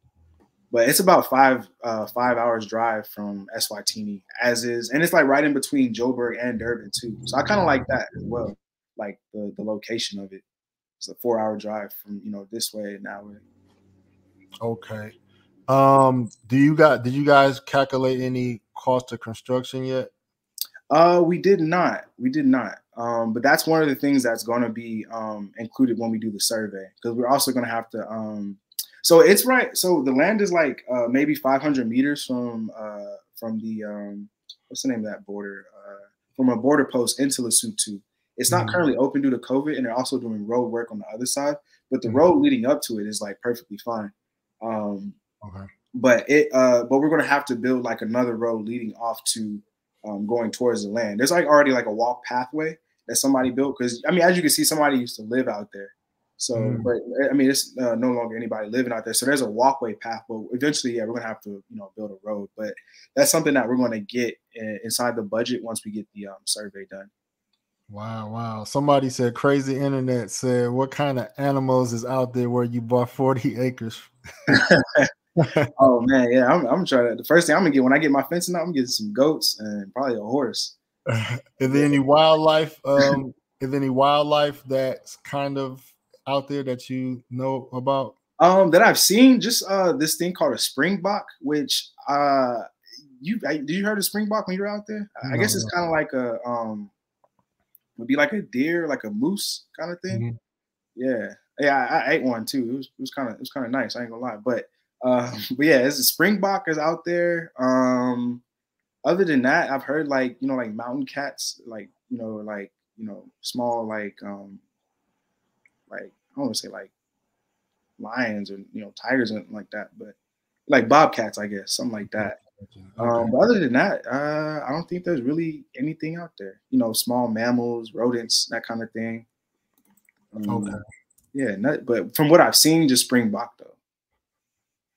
But it's about five uh five hours drive from Eswatini, as is, and it's like right in between Joburg and Durban too. So I kind of like that as well, like the the location of it. It's a four hour drive from you know this way and that way. Okay. Um, do you got did you guys calculate any cost of construction yet? Uh, we did not. We did not. Um, but that's one of the things that's going to be um, included when we do the survey because we're also going to have to. Um, so it's right. So the land is like uh, maybe 500 meters from uh, from the um, what's the name of that border? Uh, from a border post into Lesotho. It's not mm-hmm. currently open due to COVID, and they're also doing road work on the other side. But the mm-hmm. road leading up to it is like perfectly fine. Um, okay. But it, uh, but we're gonna have to build like another road leading off to um, going towards the land. There's like already like a walk pathway that somebody built because I mean, as you can see, somebody used to live out there. So, mm. but I mean, it's uh, no longer anybody living out there. So there's a walkway path, but eventually, yeah, we're gonna have to, you know, build a road. But that's something that we're gonna get in, inside the budget once we get the um, survey done. Wow, wow. Somebody said crazy internet said, What kind of animals is out there where you bought 40 acres? oh man, yeah. I'm, I'm trying to the first thing I'm gonna get when I get my fencing out, I'm getting some goats and probably a horse. is there any wildlife? Um, is there any wildlife that's kind of out there that you know about? Um, that I've seen just uh this thing called a springbok, which uh you I, did you heard of springbok when you were out there? No, I guess it's no. kind of like a um would be like a deer, like a moose kind of thing. Mm-hmm. Yeah, yeah, I, I, ate one too. It was it was kind of it was kind of nice. I ain't gonna lie, but uh, but yeah, it's a springbok is out there. Um, other than that, I've heard like you know like mountain cats, like you know like you know small like um like I don't want to say like lions or you know tigers and like that, but like bobcats, I guess, something like that. Okay. Um, but other than that, uh, I don't think there's really anything out there. You know, small mammals, rodents, that kind of thing. Um, okay. Yeah, not, but from what I've seen, just springbok though.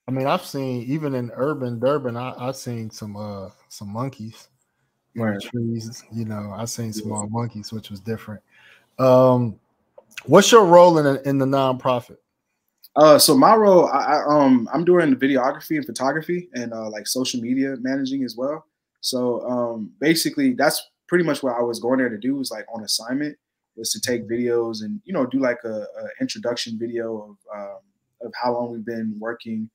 I mean, I've seen even in urban Durban, I, have seen some uh some monkeys right. trees. You know, I've seen small monkeys, which was different. Um, what's your role in in the nonprofit? Uh, so my role, I, I, um, I'm doing the videography and photography and uh, like social media managing as well. So um, basically, that's pretty much what I was going there to do. Was like on assignment was to take videos and you know do like a, a introduction video of um, of how long we've been working,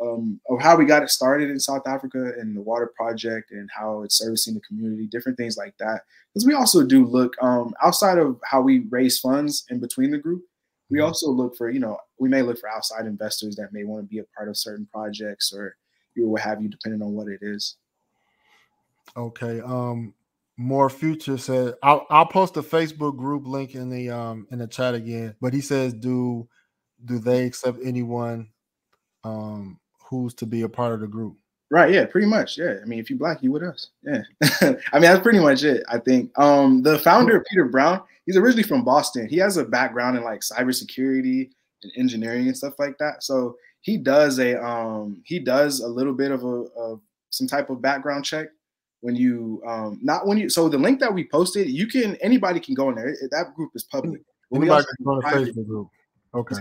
um, of how we got it started in South Africa and the water project and how it's servicing the community, different things like that. Because we also do look um, outside of how we raise funds in between the group we mm-hmm. also look for, you know, we may look for outside investors that may want to be a part of certain projects or you know, what have you, depending on what it is. Okay. Um, more future said I'll I'll post the Facebook group link in the um in the chat again. But he says, do do they accept anyone um who's to be a part of the group? Right. Yeah. Pretty much. Yeah. I mean, if you black, you with us. Yeah. I mean, that's pretty much it. I think. Um, the founder Peter Brown, he's originally from Boston. He has a background in like cybersecurity and engineering and stuff like that. So he does a um he does a little bit of a of some type of background check when you um not when you so the link that we posted you can anybody can go in there that group is public anybody can go in the facebook group okay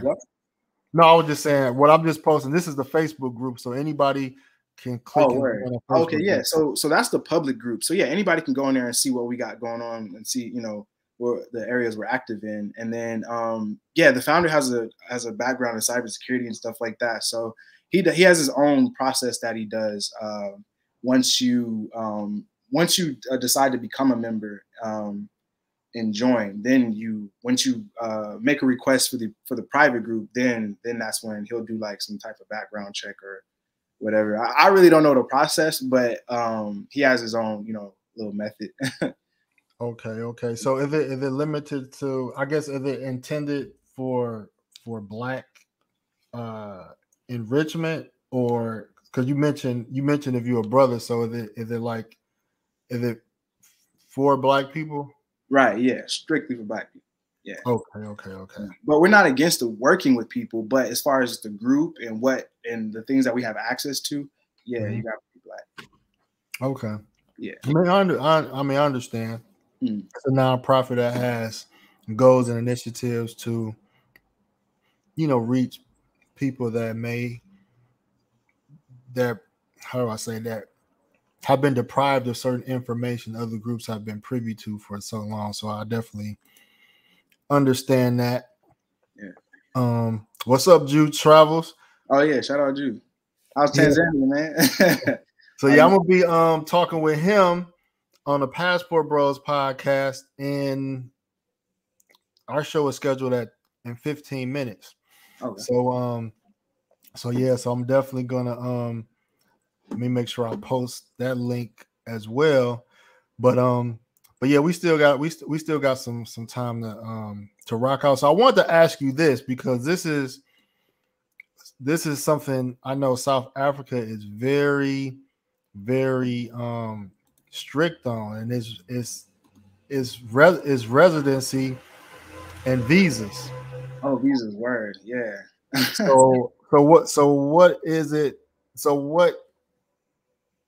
no i was just saying what i'm just posting this is the facebook group so anybody can click oh, okay yeah so so that's the public group so yeah anybody can go in there and see what we got going on and see you know where the areas we're active in. And then, um, yeah, the founder has a has a background in cybersecurity and stuff like that. So he he has his own process that he does. Uh, once you um, once you uh, decide to become a member um, and join, then you once you uh, make a request for the for the private group, then then that's when he'll do like some type of background check or whatever. I, I really don't know the process, but um, he has his own you know little method. Okay, okay. So is it is it limited to? I guess is it intended for for black uh enrichment or because you mentioned you mentioned if you're a brother, so is it is it like is it for black people? Right. Yeah. Strictly for black people. Yeah. Okay. Okay. Okay. But we're not against the working with people. But as far as the group and what and the things that we have access to, yeah, mm-hmm. you got to be black. Okay. Yeah. I mean, I, I, I mean, I understand. Mm. It's a nonprofit that has goals and initiatives to, you know, reach people that may that how do I say that have been deprived of certain information other groups have been privy to for so long. So I definitely understand that. Yeah. Um, what's up, Jude Travels? Oh yeah, shout out Jude. I was Tanzania, yeah. man. so yeah, I'm gonna be um talking with him on the Passport Bros podcast, and our show is scheduled at in 15 minutes. Okay. So um, so yeah, so I'm definitely gonna um, let me make sure I post that link as well. But um, but yeah, we still got we st- we still got some some time to um to rock out. So I wanted to ask you this because this is this is something I know South Africa is very very um strict on, and is is is res- is residency and visas. Oh, visas, word, yeah. so so what so what is it? So what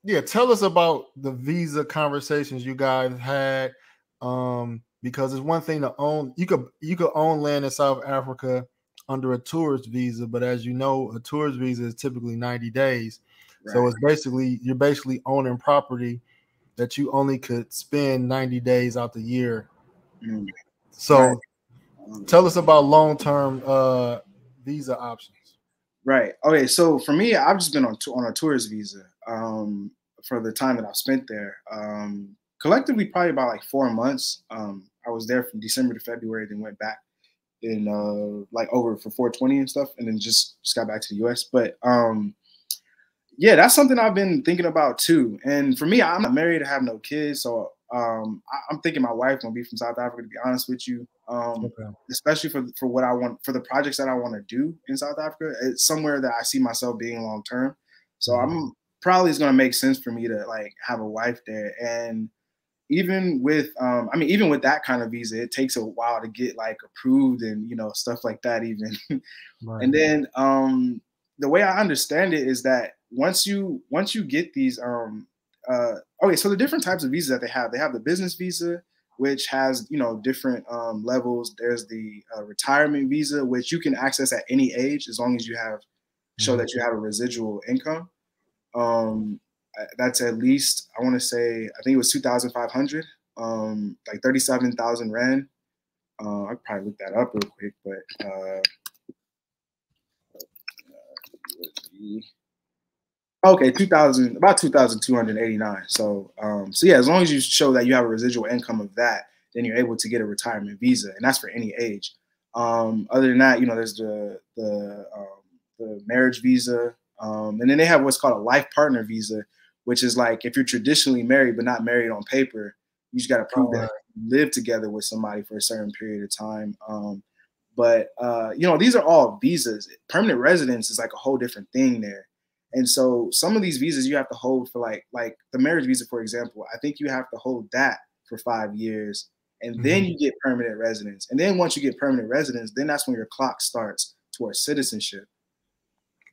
yeah, tell us about the visa conversations you guys had. Um, because it's one thing to own you could you could own land in South Africa under a tourist visa, but as you know, a tourist visa is typically 90 days. Right. So it's basically you're basically owning property that you only could spend 90 days out the year. Mm. So right. tell us about long-term uh visa options. Right. Okay. So for me, I've just been on on a tourist visa um, for the time that I've spent there. Um, collectively, probably about like four months. Um, I was there from December to February, then went back in uh, like over for 420 and stuff, and then just just got back to the U.S. But um, yeah, that's something I've been thinking about too. And for me, I'm not married, I have no kids, so um, I, am thinking my wife gonna be from South Africa. To be honest with you, um, okay. especially for for what I want for the projects that I want to do in South Africa, it's somewhere that I see myself being long term. So mm-hmm. I'm probably is gonna make sense for me to like have a wife there. And even with um, I mean, even with that kind of visa, it takes a while to get like approved and you know stuff like that. Even right. and then um, the way I understand it is that once you once you get these um uh, okay, so the different types of visas that they have, they have the business visa, which has you know different um, levels. There's the uh, retirement visa, which you can access at any age as long as you have show mm-hmm. that you have a residual income. Um, that's at least I want to say I think it was two thousand five hundred, um, like thirty seven thousand rand. Uh, I probably look that up real quick, but. Uh Okay, two thousand about two thousand two hundred eighty nine. So, um, so yeah, as long as you show that you have a residual income of that, then you're able to get a retirement visa, and that's for any age. Um, other than that, you know, there's the the um, the marriage visa, um, and then they have what's called a life partner visa, which is like if you're traditionally married but not married on paper, you just got to prove that you live together with somebody for a certain period of time. Um, but uh, you know, these are all visas. Permanent residence is like a whole different thing there. And so some of these visas you have to hold for like like the marriage visa, for example. I think you have to hold that for five years, and mm-hmm. then you get permanent residence. And then once you get permanent residence, then that's when your clock starts towards citizenship.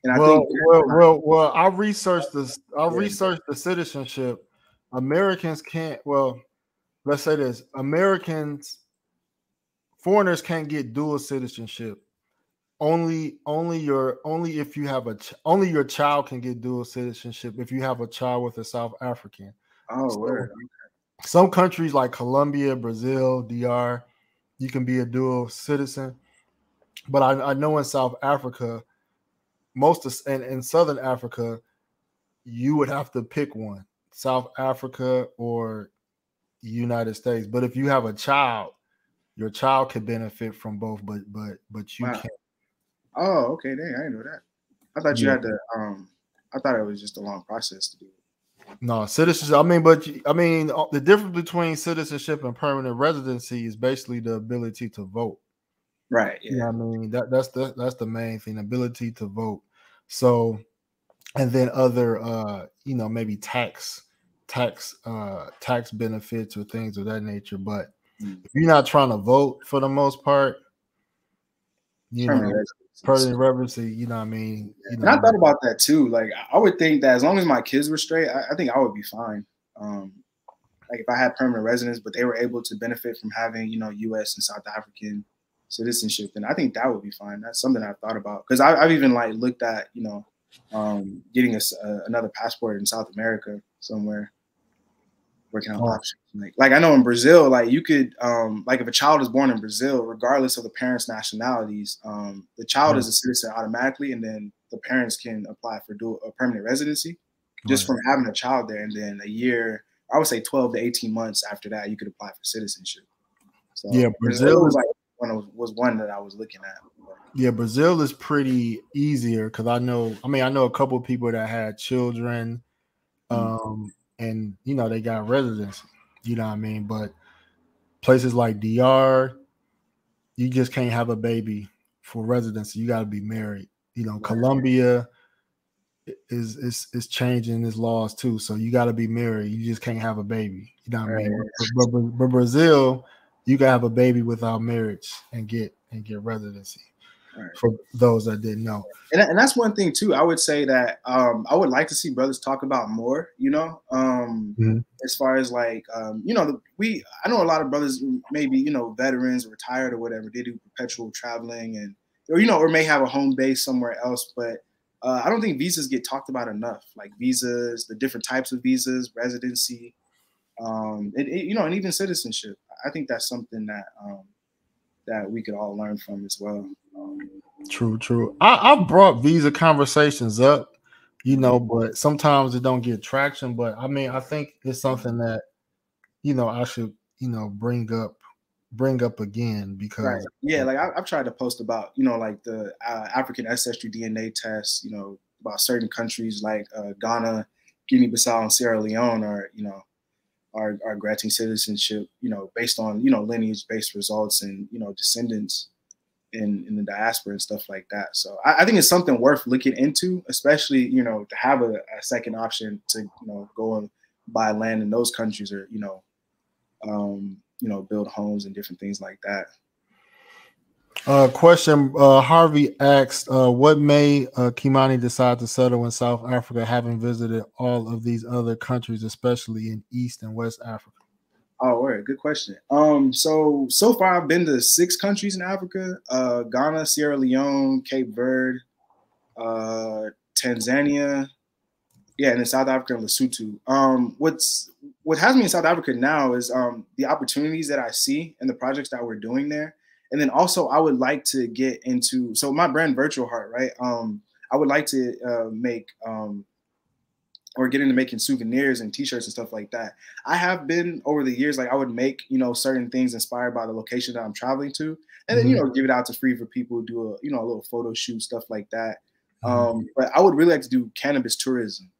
And I well, think well, well, well, I researched this. I yeah. researched the citizenship. Americans can't. Well, let's say this: Americans, foreigners can't get dual citizenship only only your only if you have a only your child can get dual citizenship if you have a child with a South African. Oh, so, Some countries like Colombia, Brazil, DR, you can be a dual citizen. But I, I know in South Africa, most of and in Southern Africa, you would have to pick one, South Africa or United States. But if you have a child, your child could benefit from both, but but but you wow. can't Oh, okay. Dang, I didn't know that. I thought you yeah. had to. Um, I thought it was just a long process to do. No, citizenship. I mean, but I mean, uh, the difference between citizenship and permanent residency is basically the ability to vote. Right. Yeah. You know I mean, that that's the that's the main thing, ability to vote. So, and then other, uh, you know, maybe tax, tax, uh, tax benefits or things of that nature. But mm. if you're not trying to vote for the most part, you know, Permanent residency, you know what I mean? You know, and I thought about that too. Like I would think that as long as my kids were straight, I, I think I would be fine. Um, like if I had permanent residence, but they were able to benefit from having, you know, US and South African citizenship, then I think that would be fine. That's something I've thought about. Because I've even like looked at, you know, um, getting a, uh, another passport in South America somewhere working on oh. options. Like, like I know in Brazil, like you could, um, like if a child is born in Brazil, regardless of the parents' nationalities, um, the child is a citizen automatically, and then the parents can apply for dual, a permanent residency just from having a child there. And then a year I would say 12 to 18 months after that, you could apply for citizenship. So yeah, Brazil was like one was one that I was looking at. Yeah, Brazil is pretty easier because I know. I mean, I know a couple people that had children, mm. um, and you know they got residence. You know what I mean? But places like DR, you just can't have a baby for residency. You got to be married. You know, right. Colombia is is is changing its laws too. So you got to be married. You just can't have a baby. You know what right. I mean? But, but, but Brazil, you can have a baby without marriage and get and get residency. Right. For those that didn't know, and, and that's one thing too. I would say that um, I would like to see brothers talk about more. You know, um, mm-hmm. as far as like um, you know, we I know a lot of brothers maybe you know veterans retired or whatever. They do perpetual traveling and or you know or may have a home base somewhere else, but uh, I don't think visas get talked about enough. Like visas, the different types of visas, residency, um, it, it, you know, and even citizenship. I think that's something that um, that we could all learn from as well. Um, true, true. I, I brought visa conversations up, you know, but sometimes it don't get traction. But I mean, I think it's something that you know I should you know bring up bring up again because right. yeah like I, have tried to post about you know like the uh, african ancestry dna test you know about certain countries like uh, ghana guinea-bissau and sierra leone are you know are, are granting citizenship you know based on you know lineage based results and you know descendants in in the diaspora and stuff like that so I, I think it's something worth looking into especially you know to have a, a second option to you know go and buy land in those countries or you know um you know, build homes and different things like that. Uh, question uh, Harvey asked, uh, what made uh, Kimani decide to settle in South Africa, having visited all of these other countries, especially in East and West Africa? Oh, right. Good question. Um, so so far I've been to six countries in Africa: uh, Ghana, Sierra Leone, Cape Verde, uh, Tanzania, yeah, and in South Africa and Lesotho. Um, what's what has me in South Africa now is um, the opportunities that I see and the projects that we're doing there. And then also, I would like to get into so my brand Virtual Heart, right? Um, I would like to uh, make um, or get into making souvenirs and T-shirts and stuff like that. I have been over the years, like I would make you know certain things inspired by the location that I'm traveling to, and then you mm-hmm. know give it out to free for people, do a you know a little photo shoot, stuff like that. Mm-hmm. Um, but I would really like to do cannabis tourism.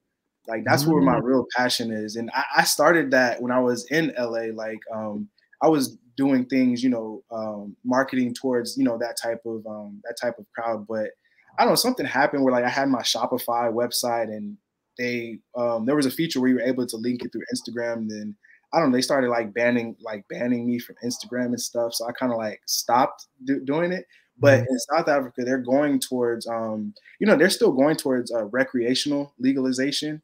Like that's mm-hmm. where my mm. real passion is. And I, I, started that when I was in LA. Like um, I was doing things, you know, um, marketing towards, you know, that type of um, that type of crowd. But I don't know, something happened where like I had my Shopify website and they um, there was a feature where you were able to link it through Instagram. And then I don't know, they started like banning like banning me from Instagram and stuff. So I kind of like stopped do- doing it. But mm-hmm. in South Africa, they're going towards, um, you know, they're still going towards uh, recreational legalization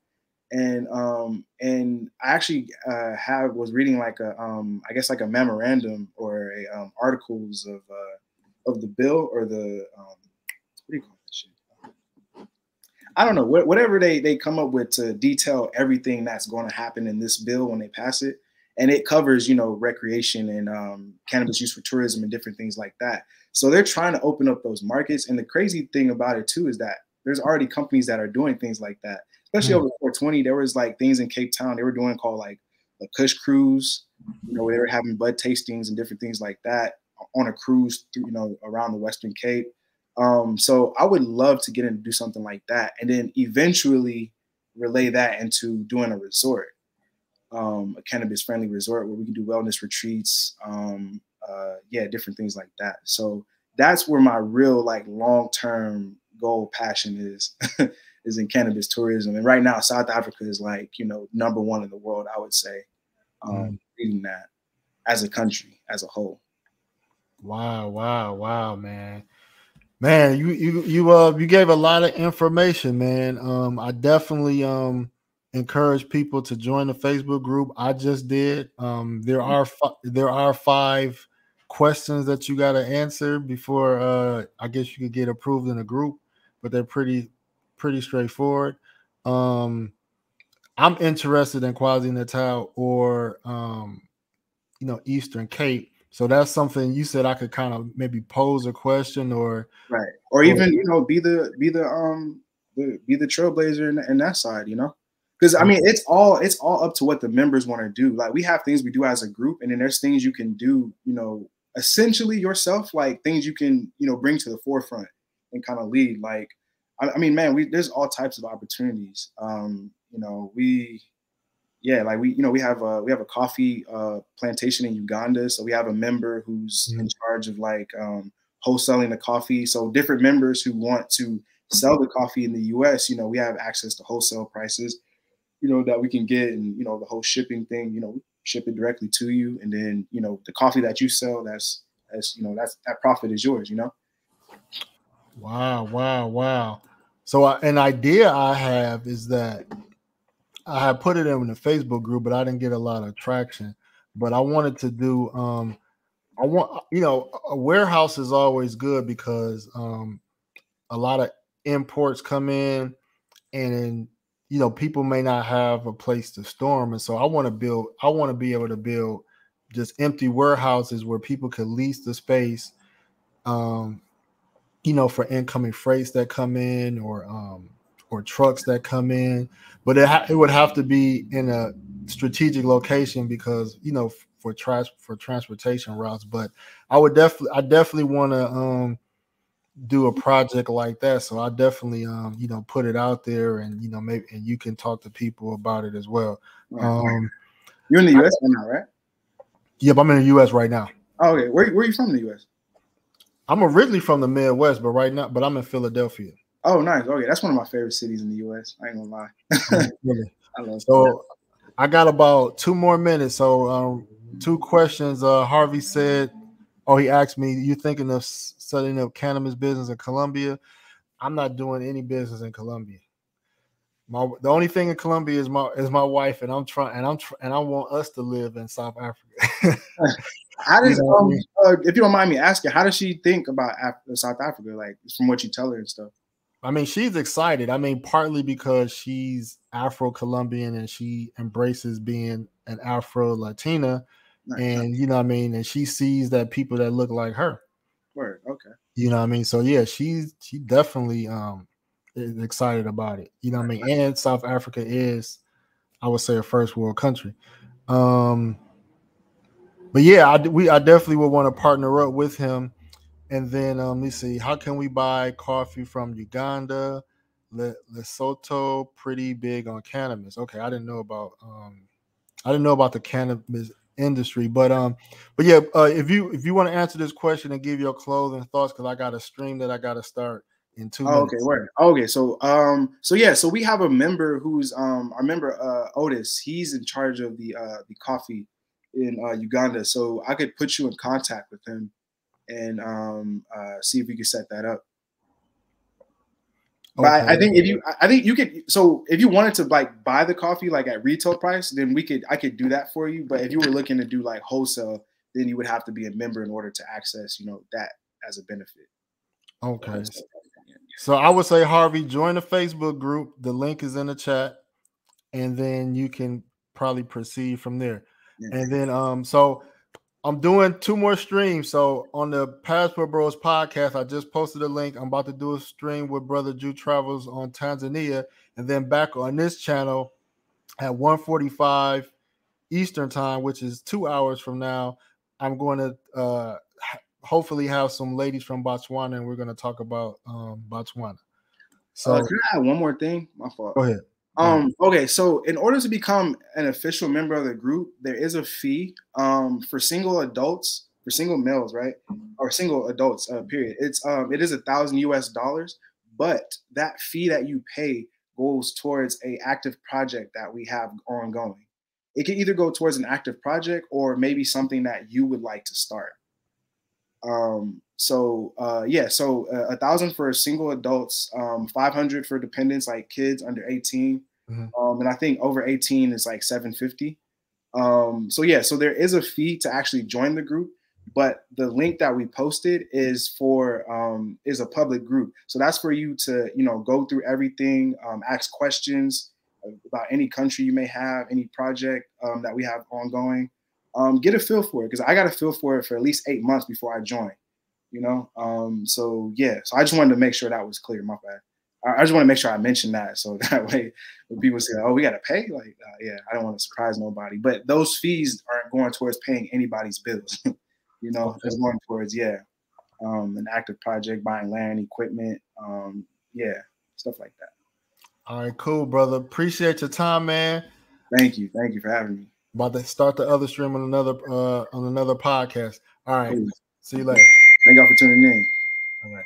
and um and I actually uh, have was reading like a um I guess like a memorandum or a um, articles of uh, of the bill or the um what do you call that shit? I don't know whatever they they come up with to detail everything that's going to happen in this bill when they pass it, and it covers you know recreation and um, cannabis use for tourism and different things like that. So they're trying to open up those markets, and the crazy thing about it too is that there's already companies that are doing things like that especially mm. over 420, there was like things in Cape Town they were doing called like a Kush cruise, you know, where they were having bud tastings and different things like that on a cruise through, you know, around the Western Cape. Um, so I would love to get in and do something like that, and then eventually relay that into doing a resort, um, a cannabis-friendly resort where we can do wellness retreats, um, uh, yeah, different things like that. So that's where my real like long-term goal passion is is in cannabis tourism. And right now, South Africa is like, you know, number one in the world, I would say, um, mm. leading that as a country as a whole. Wow, wow, wow, man. Man, you you you uh you gave a lot of information, man. Um, I definitely um encourage people to join the Facebook group. I just did. Um, there mm. are fi- there are five questions that you got to answer before uh I guess you could get approved in a group, but they're pretty pretty straightforward. Um, I'm interested in KwaZulu Natal or um, you know Eastern Cape. So that's something you said I could kind of maybe pose a question or right, or even you know be the be the um the, be the trailblazer in, in that side. You know, because I mean it's all it's all up to what the members want to do. Like we have things we do as a group, and then there's things you can do, you know, essentially yourself, like things you can, you know, bring to the forefront and kind of lead. Like, I, I mean, man, we there's all types of opportunities. Um, you know, we yeah, like we, you know, we have a we have a coffee uh, plantation in Uganda, so we have a member who's mm-hmm. in charge of like um, wholesaling the coffee. So different members who want to sell the coffee in the U.S., you know, we have access to wholesale prices, you know, that we can get, and you know, the whole shipping thing, you know, ship it directly to you, and then you know, the coffee that you sell, that's that's you know, that's that profit is yours, you know. Wow! Wow! Wow! So uh, an idea I have is that I had put it in the Facebook group, but I didn't get a lot of traction. But I wanted to do um I want you know a warehouse is always good because um a lot of imports come in and you know people may not have a place to store them and so I want to build I want to be able to build just empty warehouses where people could lease the space um you know for incoming freights that come in or um or trucks that come in, but it, ha- it would have to be in a strategic location because you know for trans for transportation routes. But I would definitely I definitely want to um do a project like that. So I definitely um you know put it out there and you know maybe and you can talk to people about it as well. Um, You're in the U.S. I, now, right? Yep, I'm in the U.S. right now. Oh, okay, where where are you from in the U.S.? I'm originally from the Midwest, but right now, but I'm in Philadelphia. Oh, nice. Okay, that's one of my favorite cities in the U.S. I ain't gonna lie. really? I love so I got about two more minutes. So um, two questions. Uh, Harvey said, "Oh, he asked me, you thinking of setting up cannabis business in Colombia?" I'm not doing any business in Colombia. My the only thing in Colombia is my is my wife, and I'm trying and I'm tr- and I want us to live in South Africa. how does you know um, uh, if you don't mind me asking, how does she think about Af- South Africa? Like from what you tell her and stuff. I mean, she's excited. I mean, partly because she's Afro Colombian and she embraces being an Afro Latina. Nice. And you know I mean? And she sees that people that look like her. Word. Okay. You know I mean? So yeah, she's she definitely um is excited about it. You know I mean? And South Africa is, I would say, a first world country. Um but yeah, I we I definitely would want to partner up with him and then um, let me see, how can we buy coffee from Uganda? Le- Lesotho, pretty big on cannabis. Okay, I didn't know about um, I didn't know about the cannabis industry, but um, but yeah, uh, if you if you want to answer this question and give your closing thoughts, because I got a stream that I got to start in two. Oh, okay, where? Okay, so um, so yeah, so we have a member who's um, our member uh, Otis. He's in charge of the uh the coffee in uh, Uganda, so I could put you in contact with him and um, uh, see if we could set that up. But I, I, think if you, I think you could. So if you wanted to like buy the coffee like at retail price, then we could, I could do that for you. But if you were looking to do like wholesale, then you would have to be a member in order to access, you know, that as a benefit. Okay. So I would say Harvey, join the Facebook group. The link is in the chat, and then you can probably proceed from there. Yeah. And then um, so I'm doing two more streams. So on the Passport Bros podcast, I just posted a link. I'm about to do a stream with Brother Jude Travels on Tanzania, and then back on this channel at 1:45 Eastern time, which is two hours from now. I'm going to uh, hopefully have some ladies from Botswana, and we're going to talk about um, Botswana. So, uh, can I add one more thing? My fault. Go ahead. Um, okay, so in order to become an official member of the group, there is a fee um, for single adults, for single males, right, or single adults. Uh, period. It's um, it is a thousand U.S. dollars, but that fee that you pay goes towards a active project that we have ongoing. It can either go towards an active project or maybe something that you would like to start. Um, so uh, yeah, so uh, a thousand for single adults, um, 500 for dependents like kids under 18. Mm-hmm. Um, and I think over 18 is like 750. Um, so yeah, so there is a fee to actually join the group, but the link that we posted is for um, is a public group. So that's for you to you know go through everything, um, ask questions about any country you may have, any project um, that we have ongoing. Um, get a feel for it because I got a feel for it for at least eight months before I joined you know. Um, so yeah, so I just wanted to make sure that was clear. My bad. I just want to make sure I mention that so that way when people say, "Oh, we got to pay," like, uh, yeah, I don't want to surprise nobody. But those fees aren't going towards paying anybody's bills. you know, okay. it's going towards yeah, um, an active project, buying land, equipment, um, yeah, stuff like that. All right, cool, brother. Appreciate your time, man. Thank you, thank you for having me. About to start the other stream on another uh on another podcast. All right, see you later. Thank y'all for tuning in. All right.